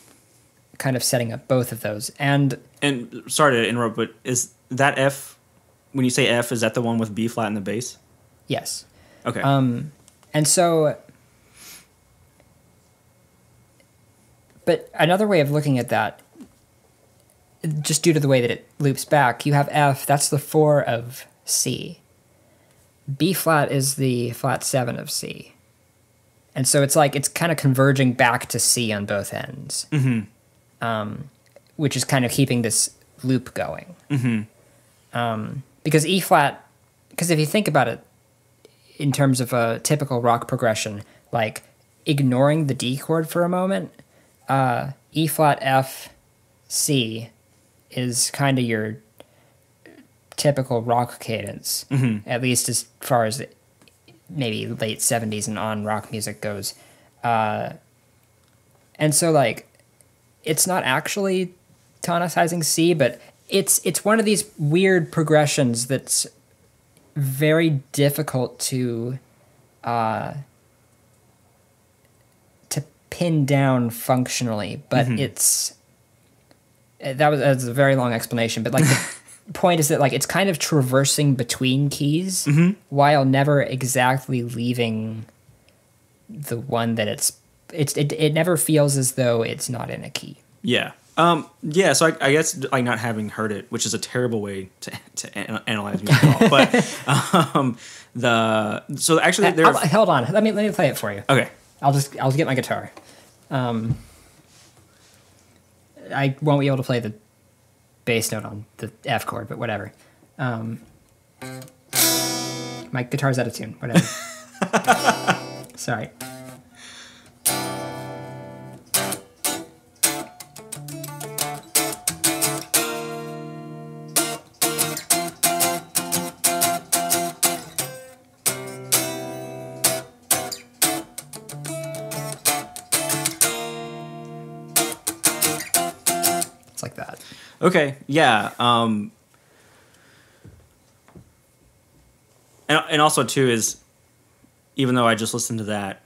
kind of setting up both of those. And And sorry to interrupt, but is that F when you say F, is that the one with B flat in the bass? yes. Okay. Um, and so, but another way of looking at that, just due to the way that it loops back, you have F, that's the four of C. B flat is the flat seven of C. And so it's like it's kind of converging back to C on both ends, mm-hmm. Um, which is kind of keeping this loop going. Mm-hmm. Um, because E flat, because if you think about it in terms of a typical rock progression, like ignoring the D chord for a moment, uh, E flat F C is kind of your typical rock cadence, Mhm. at least as far as maybe late 70s and on rock music goes. Uh, and so, like, it's not actually tonicizing C, but it's it's one of these weird progressions that's very difficult to uh, to pin down functionally. But Mhm. it's uh, that was, that was a very long explanation. But like the point is that like it's kind of traversing between keys Mhm. while never exactly leaving the one that it's it's it, it never feels as though it's not in a key. Yeah. Um, yeah, so I, I guess like not having heard it, which is a terrible way to, to an- analyze music, at all, but um, the so actually there. Uh, I'll- hold on, let me let me play it for you. Okay, I'll just I'll get my guitar. Um, I won't be able to play the bass note on the F chord, but whatever. Um, my guitar's out of tune. Whatever. Sorry. Okay, yeah. Um, and and also too is, even though I just listened to that,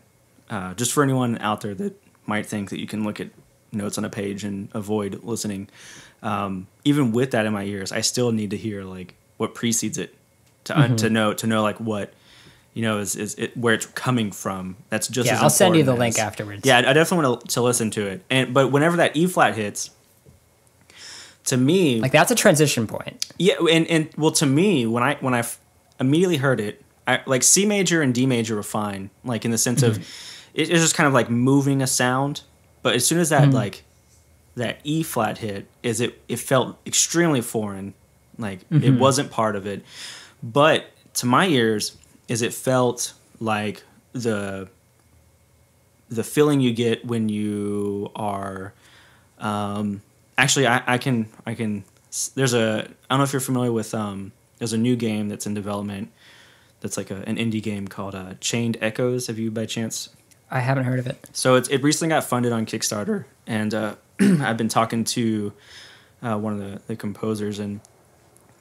uh, just for anyone out there that might think that you can look at notes on a page and avoid listening, um, even with that in my ears, I still need to hear like what precedes it to uh, to know to know like what you know is is it, where it's coming from. That's just Yeah, as I'll send you the important link afterwards. Yeah, I definitely want to, to listen to it. And but whenever that E flat hits, to me, Like that's a transition point. yeah, and and well, to me, when I when I f- immediately heard it, I, like C major and D major were fine, like in the sense of mm-hmm. it, it's just kind of like moving a sound. But as soon as that mm-hmm. like that E flat hit, is it it felt extremely foreign, like it mm-hmm. wasn't part of it. But to my ears, is it felt like the the feeling you get when you are um, actually I, I can i can there's a i don't know if you're familiar with um, there's a new game that's in development that's like a, an indie game called uh, chained echoes. Have you by chance? I haven't heard of it. so it's, it recently got funded on kickstarter and uh, i've been talking to uh, one of the, the composers and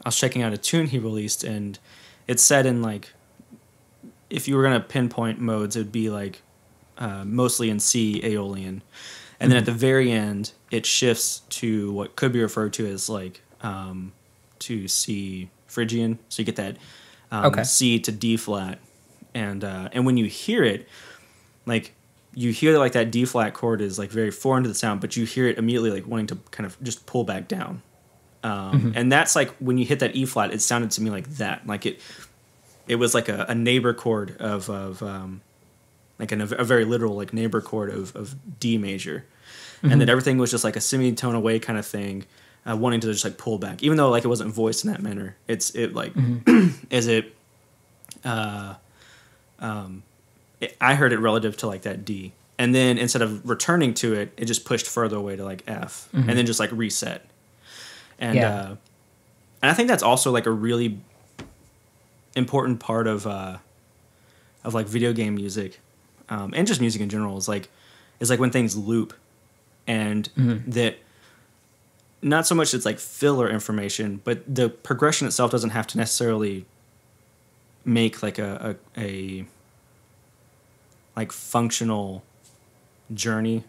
i was checking out a tune he released and it's set in like if you were going to pinpoint modes it would be like uh, mostly in c aeolian and then at the very end it shifts to what could be referred to as like um, to c phrygian so you get that um, Okay. c to d flat and uh, and when you hear it like you hear like that D flat chord is like very foreign to the sound, but you hear it immediately like wanting to kind of just pull back down. Um, And that's like when you hit that E flat, it sounded to me like that. Like it, it was like a, a neighbor chord of of um, like an, a very literal like neighbor chord of of D major, and then everything was just like a semitone away kind of thing, uh, wanting to just like pull back, even though like it wasn't voiced in that manner. It's it like is it. Uh, um, it, I heard it relative to like that D, and then instead of returning to it, it just pushed further away to like F, and then just like reset. And Yeah. uh, and I think that's also like a really important part of uh, of like video game music, um, and just music in general is like is like when things loop, and that not so much it's like filler information, but the progression itself doesn't have to necessarily make like a, a, a like functional journey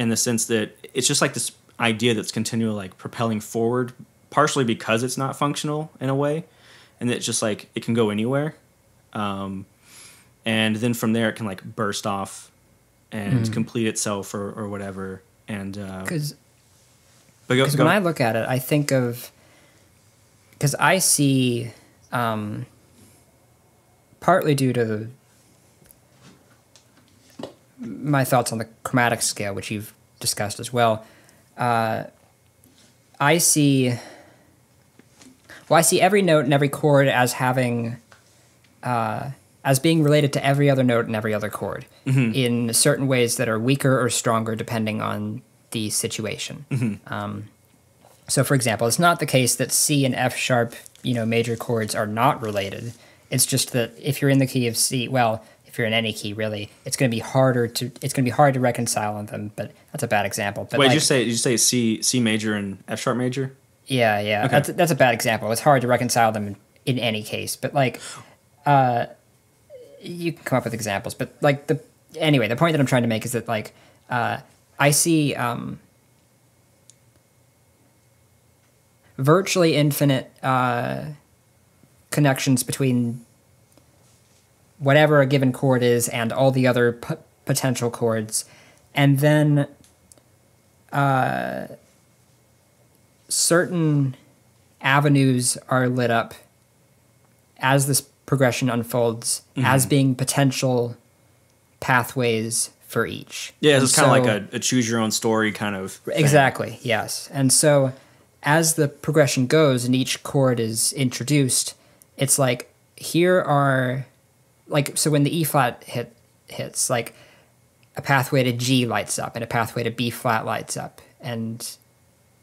in the sense that it's just like this idea that's continually like propelling forward partially because it's not functional in a way and it's just like it can go anywhere um, and then from there it can like burst off and complete itself or, or whatever and uh, Because Because when I look at it, I think of because I see um, partly due to the, my thoughts on the chromatic scale, which you've discussed as well. Uh, I see. Well, I see every note and every chord as having, uh, as being related to every other note and every other chord in certain ways that are weaker or stronger depending on the situation. Um, so, for example, it's not the case that C and F sharp, you know, major chords are not related. It's just that if you're in the key of C, well, if you're in any key, really, it's going to be harder to it's going to be hard to reconcile them. But that's a bad example. But wait like, did you say did you say c c major and f sharp major yeah, yeah, Okay. that's that's a bad example. It's hard to reconcile them in, in any case. But like, uh, you can come up with examples. But like the anyway, the point that I'm trying to make is that like, uh, I see um, virtually infinite uh, connections between whatever a given chord is and all the other potential chords, and then certain avenues are lit up as this progression unfolds as being potential pathways for each. yeah And it's kind of so- like a, a choose your own story kind of thing. Exactly, yes. And so as the progression goes and each chord is introduced, it's like here are like so when the E flat hit hits, like a pathway to G lights up and a pathway to B flat lights up and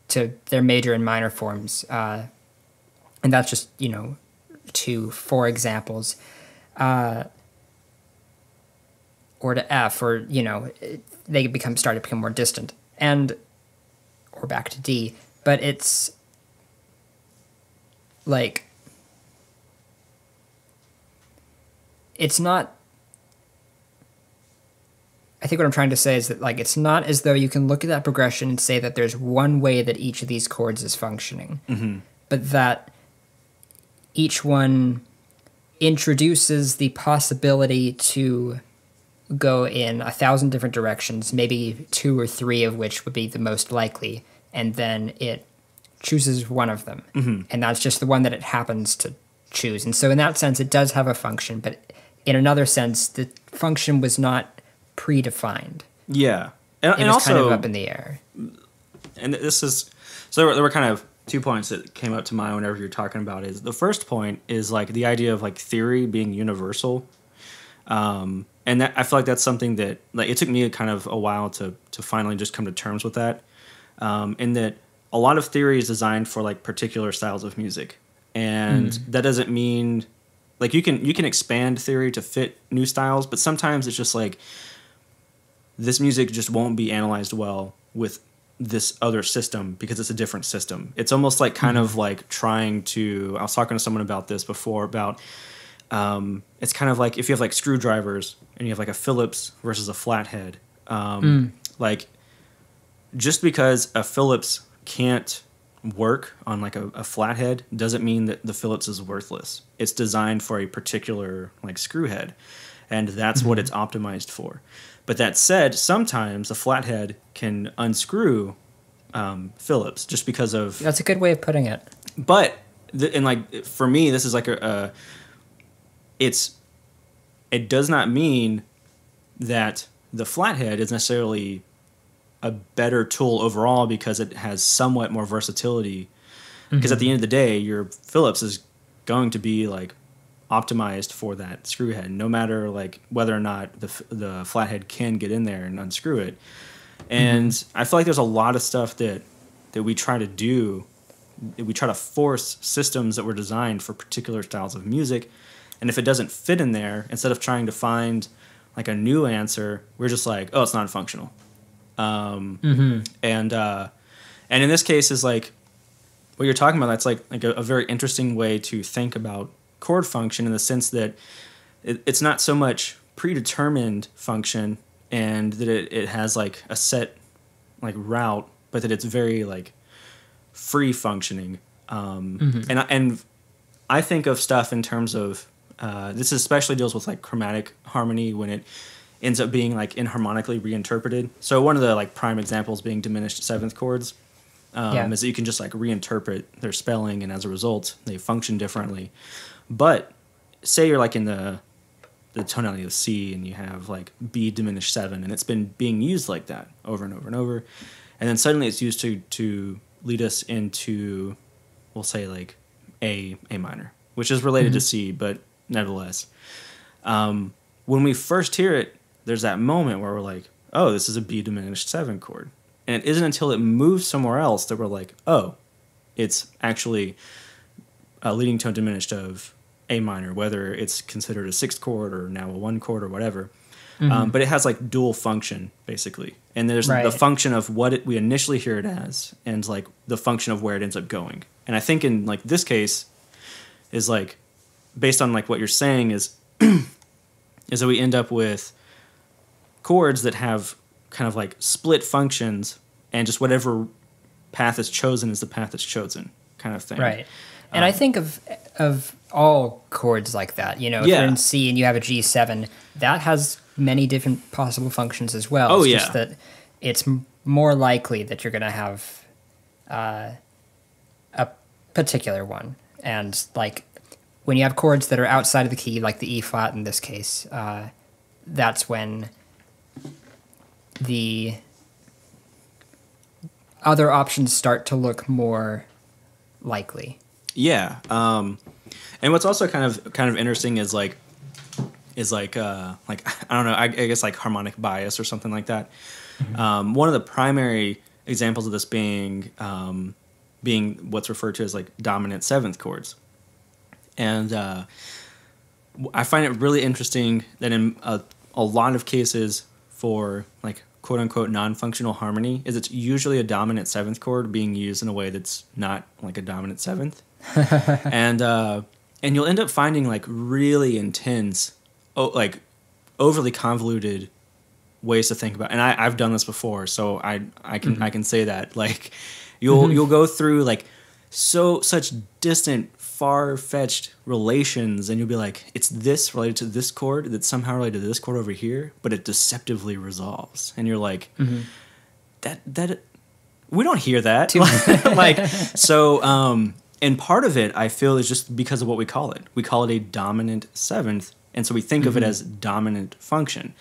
to their major and minor forms. Uh, and that's just, you know, two, four examples. Uh, or to F, or, you know, they become start to become more distant. And or back to D. But it's like it's not I think what I'm trying to say is that like it's not as though you can look at that progression and say that there's one way that each of these chords is functioning, but that each one introduces the possibility to go in a thousand different directions, maybe two or three of which would be the most likely, and then it chooses one of them. Mm-hmm. And that's just the one that it happens to choose. And so, in that sense, it does have a function, but in another sense, the function was not predefined. yeah and, It and was also kind of up in the air. and this is so there were, there were kind of two points that came up to mind whenever you're talking about is the first point is like the idea of like theory being universal. Um, and that i feel like that's something that like it took me kind of a while to to finally just come to terms with that. Um, in that a lot of theory is designed for like particular styles of music. And that doesn't mean like you can you can expand theory to fit new styles but sometimes it's just like this music just won't be analyzed well with this other system because it's a different system. It's almost like kind of like trying to. I was talking to someone about this before about. Um, it's kind of like if you have like screwdrivers and you have like a Phillips versus a flathead. Um, Like, just because a Phillips can't work on like a, a flathead doesn't mean that the Phillips is worthless. It's designed for a particular like screw head, and that's what it's optimized for. But that said, sometimes a flathead can unscrew um, Phillips just because of That's a good way of putting it. but th- and like for me this is like a, a it's it does not mean that the flathead is necessarily a better tool overall because it has somewhat more versatility because at the end of the day your phillips is going to be like optimized for that screw head. No matter like whether or not the the flathead can get in there and unscrew it. And i feel like there's a lot of stuff that that we try to do. We try to force systems that were designed for particular styles of music. And if it doesn't fit in there instead of trying to find like a new answer we're just like oh it's not functional. Um, and uh, and in this case is like what you're talking about that's like like a, a very interesting way to think about chord function in the sense that it, it's not so much predetermined function and that it, it has like a set like route, but that it's very like free functioning. Um, Mm-hmm. And I- and I think of stuff in terms of uh, this especially deals with like chromatic harmony when it ends up being like enharmonically reinterpreted. So one of the like prime examples being diminished seventh chords um, Yeah. is that you can just like reinterpret their spelling and as a result they function differently. But say you're like in the the tonality of C and you have like B diminished seven and it's been being used like that over and over and over, and then suddenly it's used to to lead us into we'll say like A A minor, which is related to C, but nevertheless, um, when we first hear it, there's that moment where we're like, oh, this is a B diminished seven chord, and it isn't until it moves somewhere else that we're like, oh, it's actually a leading tone diminished of A minor, whether it's considered a sixth chord or now a one chord or whatever. Um, but it has like dual function basically, and there's the function of what it, we initially hear it as, and like the function of where it ends up going. And I think in like this case, is like based on like what you're saying is is that we end up with chords that have kind of like split functions, and just whatever path is chosen is the path that's chosen, kind of thing. Right. And Um, I think of of all chords like that. You know, if Yeah. you're in C and you have a G7, that has many different possible functions as well. Oh, it's yeah. just that it's m- more likely that you're going to have uh, a particular one. And like when you have chords that are outside of the key, like the E flat in this case, uh, that's when the other options start to look more likely. Yeah. Um, and what's also kind of kind of interesting is like is like uh, like I don't know I, I guess like harmonic bias or something like that. Um, one of the primary examples of this being um, being what's referred to as like dominant seventh chords, and uh, I find it really interesting that in a, a lot of cases for like quote unquote non-functional harmony is it's usually a dominant seventh chord being used in a way that's not like a dominant seventh and uh, and you'll end up finding like really intense, oh, like overly convoluted ways to think about. And I, I've done this before, so I I can I can say that like you'll you'll go through like so such distant, far fetched relations, and you'll be like, it's this related to this chord that's somehow related to this chord over here, but it deceptively resolves, and you're like, that that we don't hear that. Like so um and part of it i feel is just because of what we call it. We call it a dominant seventh and so we think of it as dominant function.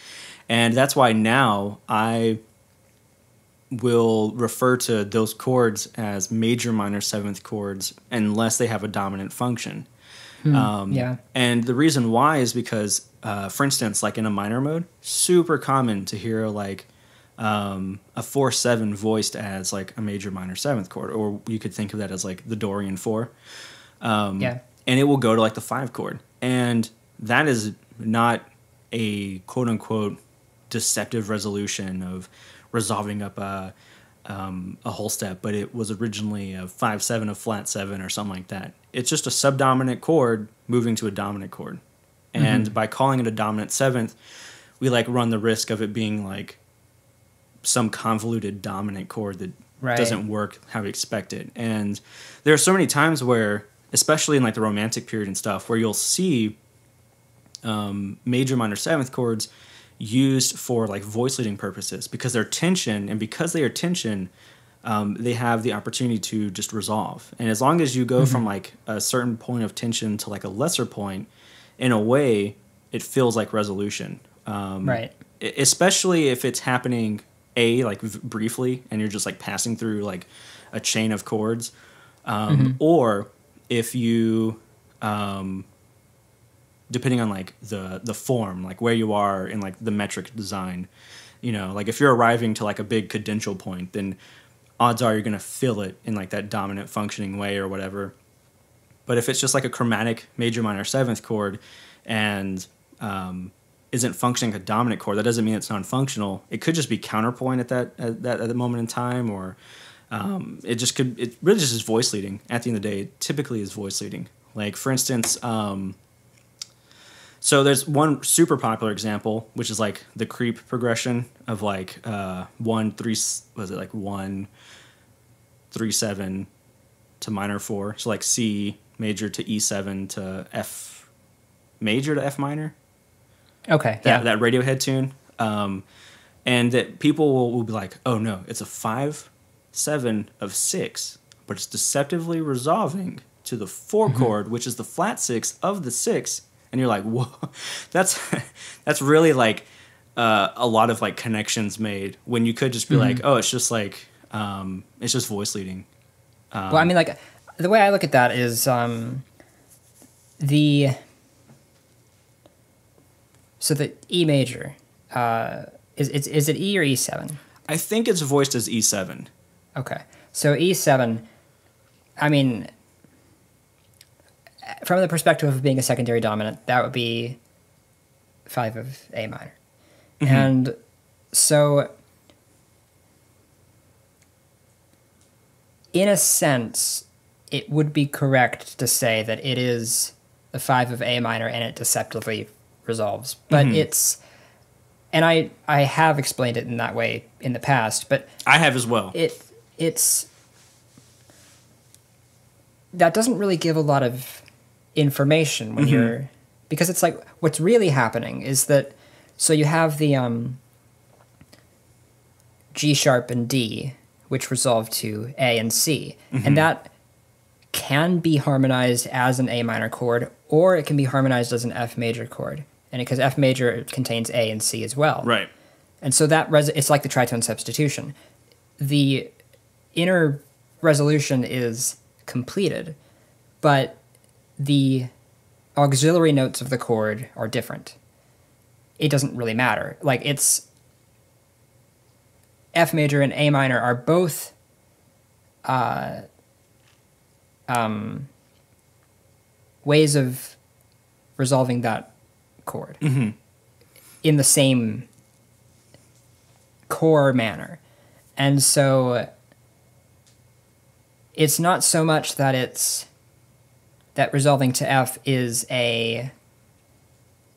And that's why now i will refer to those chords as major minor seventh chords unless they have a dominant function. Um, yeah. and the reason why is because, uh, for instance, like in a minor mode, super common to hear like um, a four seven voiced as like a major minor seventh chord, or you could think of that as like the Dorian four. Um, Yeah. And it will go to like the five chord, and that is not a quote unquote deceptive resolution of resolving up a um, a whole step, but it was originally a five seven, a flat seven, or something like that. It's just a subdominant chord moving to a dominant chord, and by calling it a dominant seventh, we like run the risk of it being like some convoluted dominant chord that Right. doesn't work how we expect it. And there are so many times where, especially in like the romantic period and stuff, where you'll see um, major minor seventh chords used for like voice leading purposes because they're tension and because they are tension um, they have the opportunity to just resolve and as long as you go from like a certain point of tension to like a lesser point in a way it feels like resolution um, Right. especially if it's happening a like briefly and you're just like passing through like a chain of chords um, or if you um, depending on like the the form like where you are in like the metric design you know like if you're arriving to like a big cadential point then odds are you're going to fill it in like that dominant functioning way or whatever. But if it's just like a chromatic major minor seventh chord and um, isn't functioning a dominant chord that doesn't mean it's non-functional. It could just be counterpoint at that at that at the moment in time or um, it just could it really just is voice leading at the end of the day. It typically is voice leading. Like for instance, um, so there's one super popular example, which is like the creep progression of like uh, one three was it like one three seven to minor four, so like C major to E seven to F major to F minor. Okay. That yeah. that Radiohead tune, um, and that people will, will be like, oh no, it's a five seven of six, but it's deceptively resolving to the 4 Mm-hmm. chord, which is the flat six of the six, and you're like, whoa, that's that's really like uh, a lot of like connections made when you could just be like, Mm-hmm. oh, it's just like um, it's just voice leading. well, I mean, like the way I look at that is um, the so the E major uh, is is is it E or E seven? I think it's voiced as E seven. Okay, so E seven. I mean, from the perspective of being a secondary dominant, that would be five of A minor, and so in a sense, it would be correct to say that it is the five of A minor and it deceptively resolves. But mm-hmm. it's, and I I have explained it in that way in the past, but I have as well. it it's that doesn't really give a lot of information when mm-hmm. you're because it's like what's really happening is that so you have the um G sharp and D which resolve to A and C. And mm-hmm. that can be harmonized as an A minor chord or it can be harmonized as an F major chord and because F major contains A and C as well Right. and so that res- it's like the tritone substitution. The inner resolution is completed, but the auxiliary notes of the chord are different. It doesn't really matter. Like it's F major and A minor are both uh, um, ways of resolving that chord in the same core manner. And so it's not so much that it's that resolving to F is a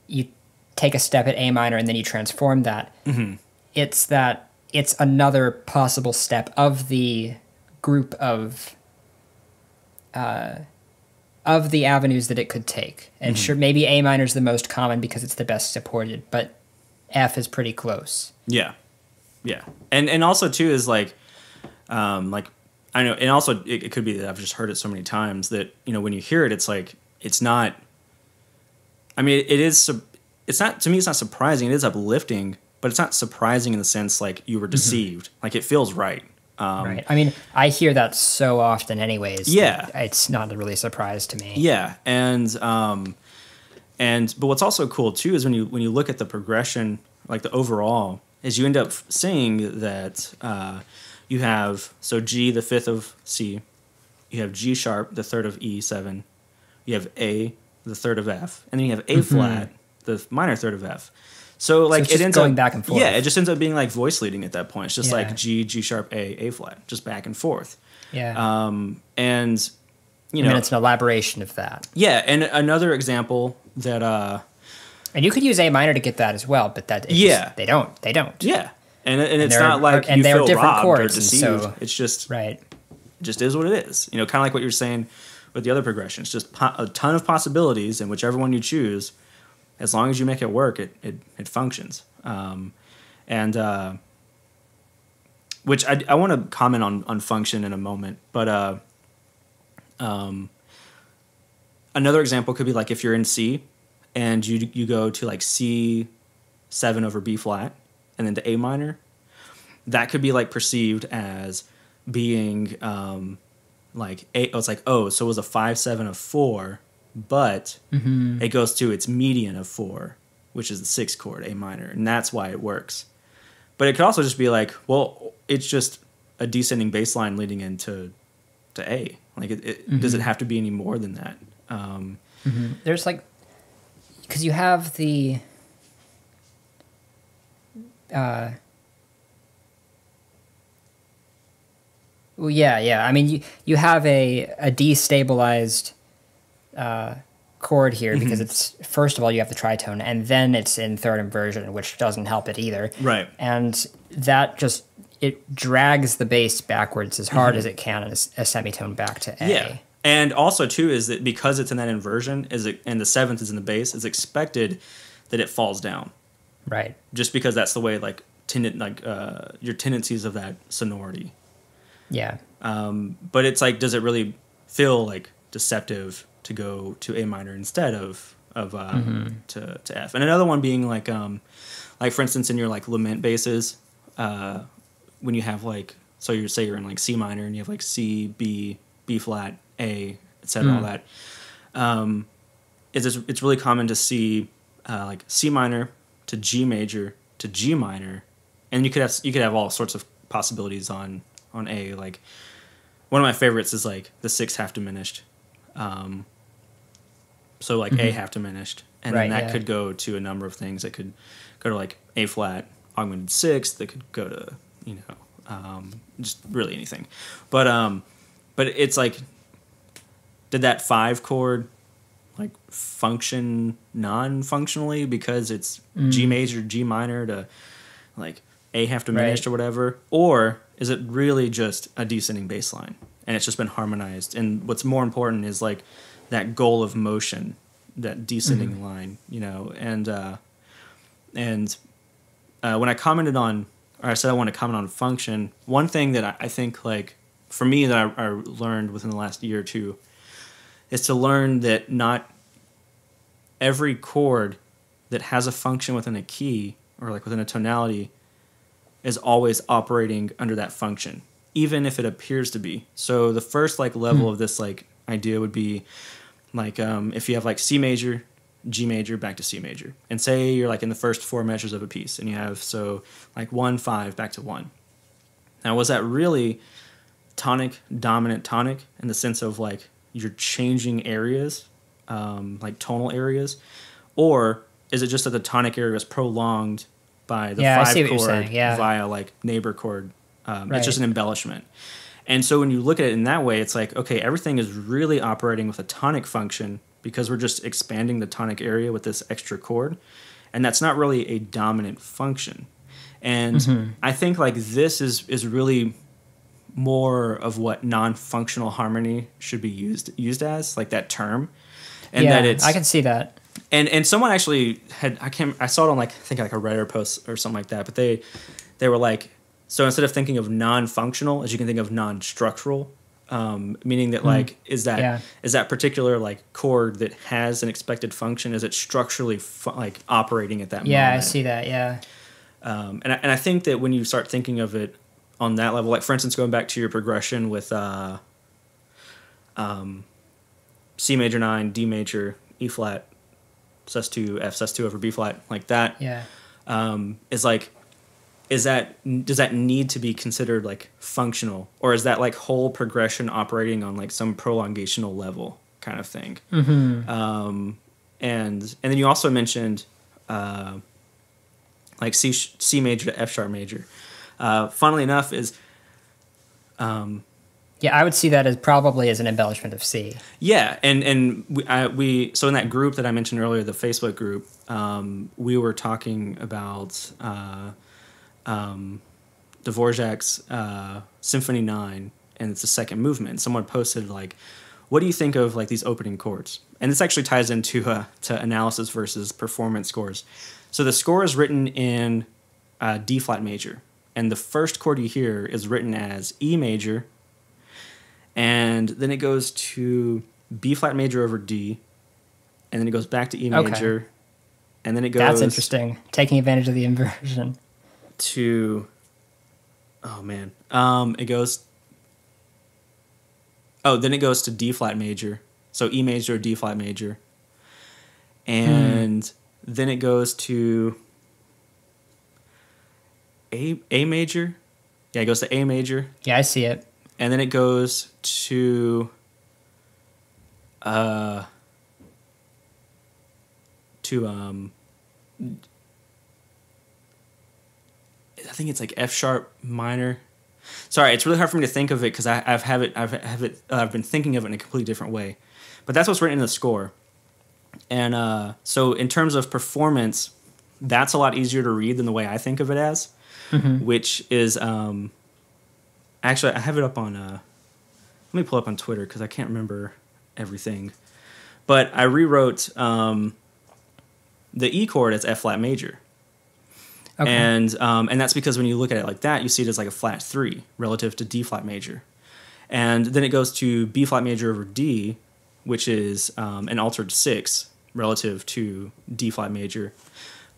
you take a step at A minor and then you transform that. It's that it's another possible step of the group of uh, of the avenues that it could take. And sure maybe A minor is the most common because it's the best supported, but F is pretty close. Yeah, yeah, and and also too is like, um, like I know, and also it, it could be that I've just heard it so many times that you know when you hear it, it's like it's not. I mean, it is. It's not to me. It's not surprising. It is uplifting, but it's not surprising in the sense like you were deceived. Like it feels right. Um, right. I mean, I hear that so often, anyways. Yeah. It's not really a really surprise to me. Yeah, and um, and but what's also cool too is when you when you look at the progression, like the overall, is you end up seeing that uh, you have so G the fifth of C, you have G sharp the third of E seven, you have A the third of F, and then you have A flat the minor third of F. So like it's it ends going up back and forth. Yeah, it just ends up being like voice leading at that point. It's just Yeah. like G G sharp A A flat, just back and forth. Yeah. Um, and you know mean, it's an elaboration of that. yeah, and another example that uh And you could use A minor to get that as well, but that it just- Yeah. they don't. They don't. yeah, and and it's not like and you they're different or chords, and so- it's just Right. just is what it is. You know, kind of like what you're saying with the other progressions. Just po- a ton of possibilities, and whichever one you choose, as long as you make it work, it it, it functions. Um, and uh, which I, I want to comment on on function in a moment, but uh, um, another example could be like if you're in C and you you go to like C seven over B flat and then to A minor, that could be like perceived as being um, like a, oh, it's like oh so it was a five seven of four, but it goes to its mediant of four, which is the sixth chord A minor, and that's why it works. But it could also just be like well it's just a descending bass line leading into to A. Like it, it does it have to be any more than that? Um, There's like, because you have the. Uh, well, yeah, yeah. I mean, you you have a a destabilized uh, chord here because it's first of all you have the tritone and then it's in third inversion, which doesn't help it either. Right. And that just it drags the bass backwards as hard as it can and a, a semitone back to A. Yeah. And also too is that because it's in that inversion, is it and the seventh is in the bass, it's expected that it falls down. Right. Just because that's the way like tendent like uh, your tendencies of that sonority. Yeah. Um, but it's like, does it really feel like deceptive to go to A minor instead of of uh, Mm-hmm. to to F? And another one being like um, like for instance in your like lament basses, uh, when you have like so you say you're in like C minor and you have like C B B flat A etc. all Mm. that. Um, it's it's really common to see uh, like C minor to G major to G minor, and you could have you could have all sorts of possibilities on on A. Like one of my favorites is like the six half diminished, um, so like A half diminished, and Mm-hmm. Right, then that yeah. could go to a number of things. That could go to like A flat augmented sixth. That could go to you know um, just really anything, but um, but it's like did that five chord like function non-functionally because it's G Mm. major, G minor to like A half diminished Right. or whatever, or is it really just a descending bass line and it's just been harmonized? And what's more important is like that goal of motion, that descending Mm-hmm. line, you know, and uh, and uh, when I commented on, or I said I want to comment on function, one thing that I, I think like for me that I, I learned within the last year or two is to learn that not every chord that has a function within a key or like within a tonality is always operating under that function even if it appears to be. So the first like level of this like idea would be like um, if you have like c major g major back to c major. And say you're like in the first four measures of a piece and you have so like one five back to one. Now was that really tonic dominant tonic in the sense of like you're changing areas um, like tonal areas? Or is it just that the tonic area is prolonged by the Yeah, five see what you're chord yeah. via like neighbor chord um, Right. it's just an embellishment and so when you look at it in that way it's like okay everything is really operating with a tonic function because we're just expanding the tonic area with this extra chord and that's not really a dominant function and Mm-hmm. i think like this is is really more of what non-functional harmony should be used used as like that term and yeah, that it's I can see that. and and someone actually had I can't I saw it on like I think like a Reddit post or something like that, but they they were like so instead of thinking of non-functional, as you can think of non-structural, um, meaning that like is that is Hmm. Yeah. that particular like chord that has an expected function is it structurally fu- like operating at that Yeah, I see that. Yeah. Um, and I, and I think that when you start thinking of it on that level, like for instance, going back to your progression with uh, um, C major nine, D major, E flat, sus two, F sus two over B flat, like that Yeah. um, is like is that does that need to be considered like functional or is that like whole progression operating on like some prolongational level kind of thing Mm-hmm. um, and and then you also mentioned uh, like C C major to F sharp major uh, funnily enough is um, Yeah, I would see that as probably as an embellishment of C. Yeah, and and we, I, we so in that group that I mentioned earlier, the Facebook group, um, we were talking about uh, um, Dvorak's uh, Symphony Nine, and it's the second movement. Someone posted like, "What do you think of like these opening chords?" And this actually ties into uh, to analysis versus performance scores. So the score is written in uh, D flat major, and the first chord you hear is written as E major and then it goes to B flat major over D, and then it goes back to E Okay. major, and then it goes That's interesting. Taking advantage of the inversion. To oh man, um, it goes oh then it goes to D flat major, so E major D flat major, and then it goes to A A major, yeah, it goes to A major, Yeah, I see it. and then it goes to uh to um I think it's like F sharp minor. Sorry, it's really hard for me to think of it because I I've have it I've have it uh, I've been thinking of it in a completely different way. but that's what's written in the score. And uh, so, in terms of performance, that's a lot easier to read than the way I think of it as, which is um, actually I have it up on. Uh, let me pull up on Twitter because I can't remember everything. But I rewrote um, the E chord as F flat major. Okay. And um, and that's because when you look at it like that, you see it as like a flat three relative to D flat major, and then it goes to B flat major over D, which is um, an altered six relative to D flat major,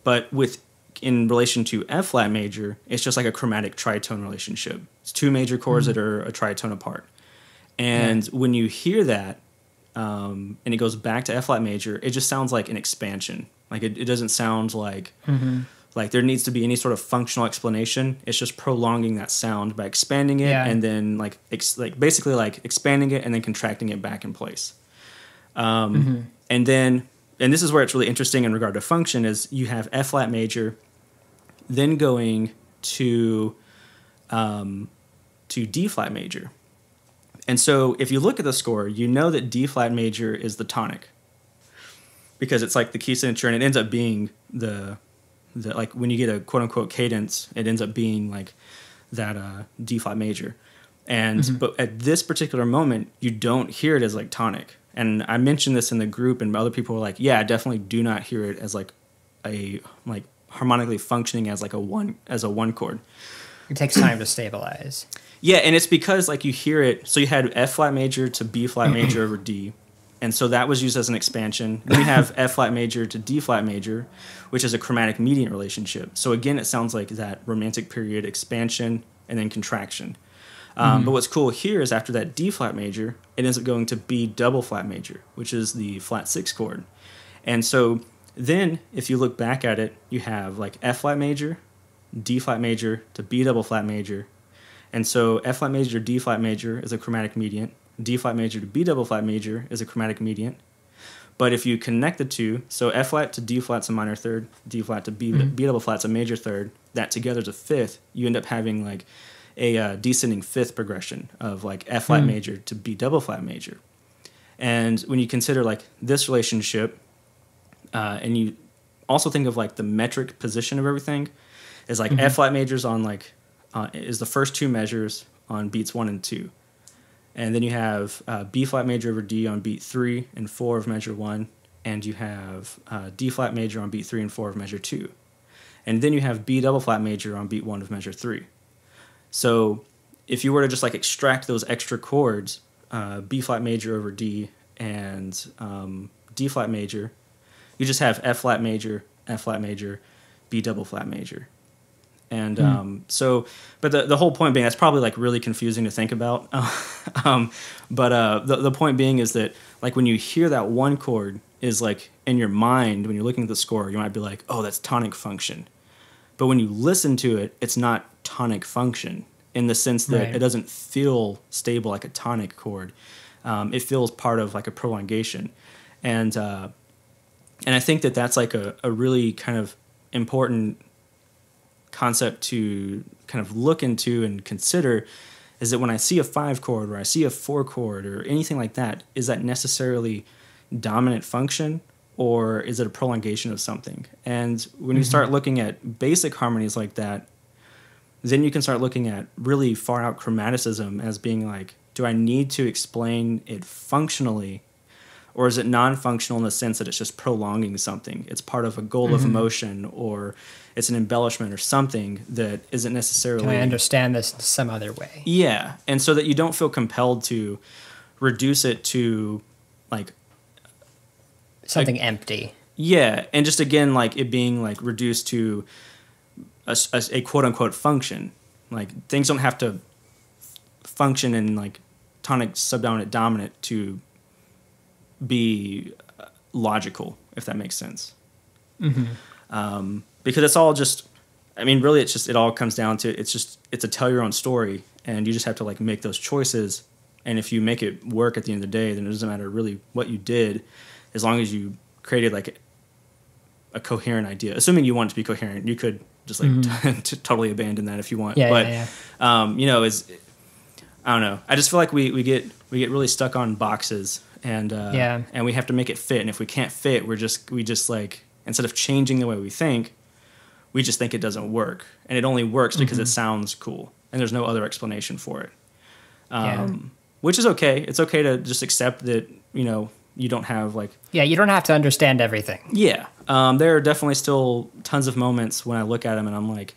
but with in relation to F flat major, it's just like a chromatic tritone relationship. It's two major chords that are a tritone apart, and when you hear that, um, and it goes back to F flat major, it just sounds like an expansion. Like it, it doesn't sound like like there needs to be any sort of functional explanation. It's just prolonging that sound by expanding it Yeah. and then like ex- like basically like expanding it and then contracting it back in place. Um, And then and this is where it's really interesting in regard to function is you have F flat major, then going to um, to D flat major. And so if you look at the score, you know that D flat major is the tonic because it's like the key signature and it ends up being the the like when you get a quote unquote cadence, it ends up being like that uh, D flat major. And but at this particular moment, you don't hear it as like tonic. And I mentioned this in the group, and other people were like, "Yeah, I definitely do not hear it as like a like harmonically functioning as like a one as a one chord." it takes time to stabilize. Yeah, and it's because like you hear it. So you had F flat major to B flat major over D, and so that was used as an expansion. Then you have F flat major to D flat major, which is a chromatic mediant relationship. So again, it sounds like that romantic period expansion and then contraction. Um, But what's cool here is after that D flat major, it ends up going to B double flat major, which is the flat six chord. And so then, if you look back at it, you have like F flat major, D flat major to B double flat major. And so F flat major D flat major is a chromatic mediant. D flat major to B double flat major is a chromatic mediant. But if you connect the two, so F flat to D flat's a minor third, D flat to B, B double flat's a major third, that together is a fifth, you end up having like a uh, descending fifth progression of like F flat major to B double flat major. And when you consider like this relationship, uh, and you also think of like the metric position of everything, is like F flat majors on like uh, is the first two measures on beats one and two, and then you have uh, B flat major over D on beat three and four of measure one, and you have uh, D flat major on beat three and four of measure two, and then you have B double flat major on beat one of measure three. So if you were to just like extract those extra chords, uh, B flat major over D and um, D flat major, you just have F flat major, F flat major, B double flat major. And um, so, but the, the whole point being, that's probably like really confusing to think about. um, but uh, the, the point being is that like when you hear that one chord is like in your mind, when you're looking at the score, you might be like, oh, that's tonic function. But when you listen to it, it's not tonic function in the sense that Right. it doesn't feel stable like a tonic chord. Um, it feels part of like a prolongation, and uh, and I think that that's like a, a really kind of important concept to kind of look into and consider is that when I see a five chord or I see a four chord or anything like that, is that necessarily dominant function or is it a prolongation of something? And when you mm-hmm. start looking at basic harmonies like that, then you can start looking at really far out chromaticism as being like, do I need to explain it functionally or is it non-functional in the sense that it's just prolonging something it's part of a goal of mm-hmm. emotion or it's an embellishment or something that isn't necessarily Can I understand this some other way? yeah and so that you don't feel compelled to reduce it to like Something empty. yeah and just again like it being like reduced to a quote unquote function like things don't have to function in like tonic subdominant dominant to be uh, logical if that makes sense. Um, because it's all just i mean really it's just it all comes down to it's just it's a tell your own story and you just have to like make those choices. And if you make it work at the end of the day then it doesn't matter really what you did as long as you created like a coherent idea. Assuming you want it to be coherent you could just like t- totally abandon that if you want. Yeah, but yeah, yeah. um, you know is i don't know. I just feel like we, we get we get really stuck on boxes and uh, Yeah. and we have to make it fit. And if we can't fit, we're just we just like instead of changing the way we think, we just think it doesn't work, and it only works because Mm-hmm. it sounds cool, and there's no other explanation for it. Yeah. Um, Which is okay. It's okay to just accept that you know you don't have like Yeah, you don't have to understand everything. yeah. Um, there are definitely still tons of moments when I look at them and I'm like,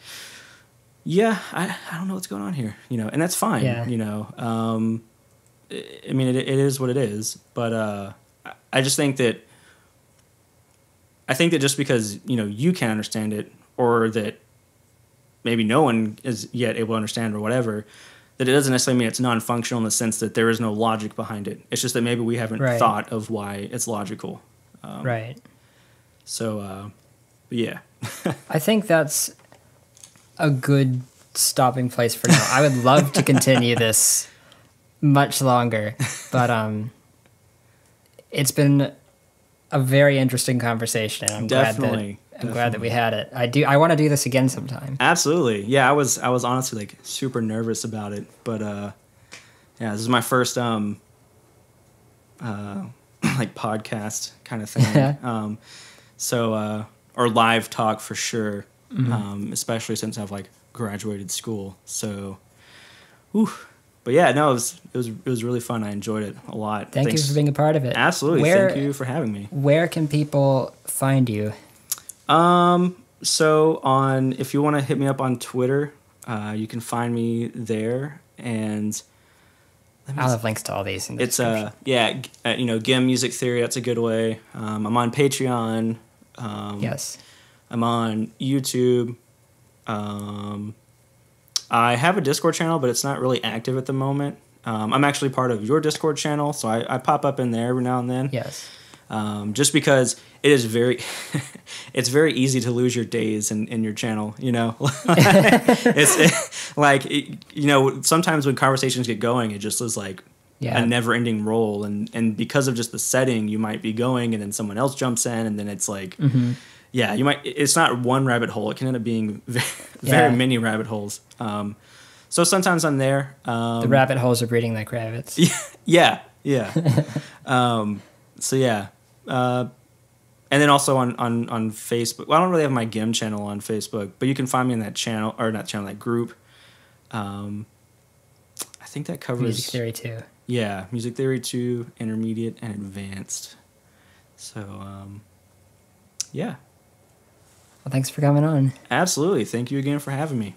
yeah, I, I don't know what's going on here, you know, and that's fine, Yeah. you know. Um, I mean, it, it is what it is, but uh, I- just think that I think that just because you know you can't understand it, or that maybe no one is yet able to understand, or whatever, that it doesn't necessarily mean it's non-functional in the sense that there is no logic behind it. It's just that maybe we haven't Right. thought of why it's logical. Um, right. So, uh, but yeah, I think that's a good stopping place for now. I would love to continue this much longer, but um, it's been a very interesting conversation. And I'm Definitely, glad that I'm glad that we had it. I do. I want to do this again sometime. absolutely. Yeah, I was I was honestly like super nervous about it, but uh, yeah, this is my first um, uh, like podcast kind of thing. um, so uh, or live talk for sure, Mm-hmm. um, especially since I've like graduated school. So, whew. But yeah, no, it was it was it was really fun. I enjoyed it a lot. Thank Thanks. you for being a part of it. Absolutely, Where, thank you for having me. Where can people find you? Um, so on if you want to hit me up on Twitter, uh, you can find me there, and I'll have links to all these. In the it's uh yeah uh, you know GUIM Music Theory. That's a good way. Um, I'm on Patreon. Um, yes. I'm on YouTube. Um, I have a Discord channel, but it's not really active at the moment. Um, I'm actually part of your Discord channel, so I, I pop up in there every now and then. Yes. um, just because it is very it's very easy to lose your days in, in your channel you know it's it, like it, you know sometimes when conversations get going it just is like Yeah. a never ending roll and and because of just the setting you might be going and then someone else jumps in and then it's like Mm-hmm. Yeah you might it's not one rabbit hole it can end up being very, Yeah. many rabbit holes um, so sometimes i'm there um, The rabbit holes are breeding like rabbits. yeah, yeah. um, so yeah, uh, and then also on on on Facebook. Well, I don't really have my GUIM channel on Facebook, but you can find me in that channel or not channel that group. Um, I think that covers Music theory too. yeah, music theory two, intermediate, and advanced. So um, yeah, well, thanks for coming on. Absolutely. Thank you again for having me.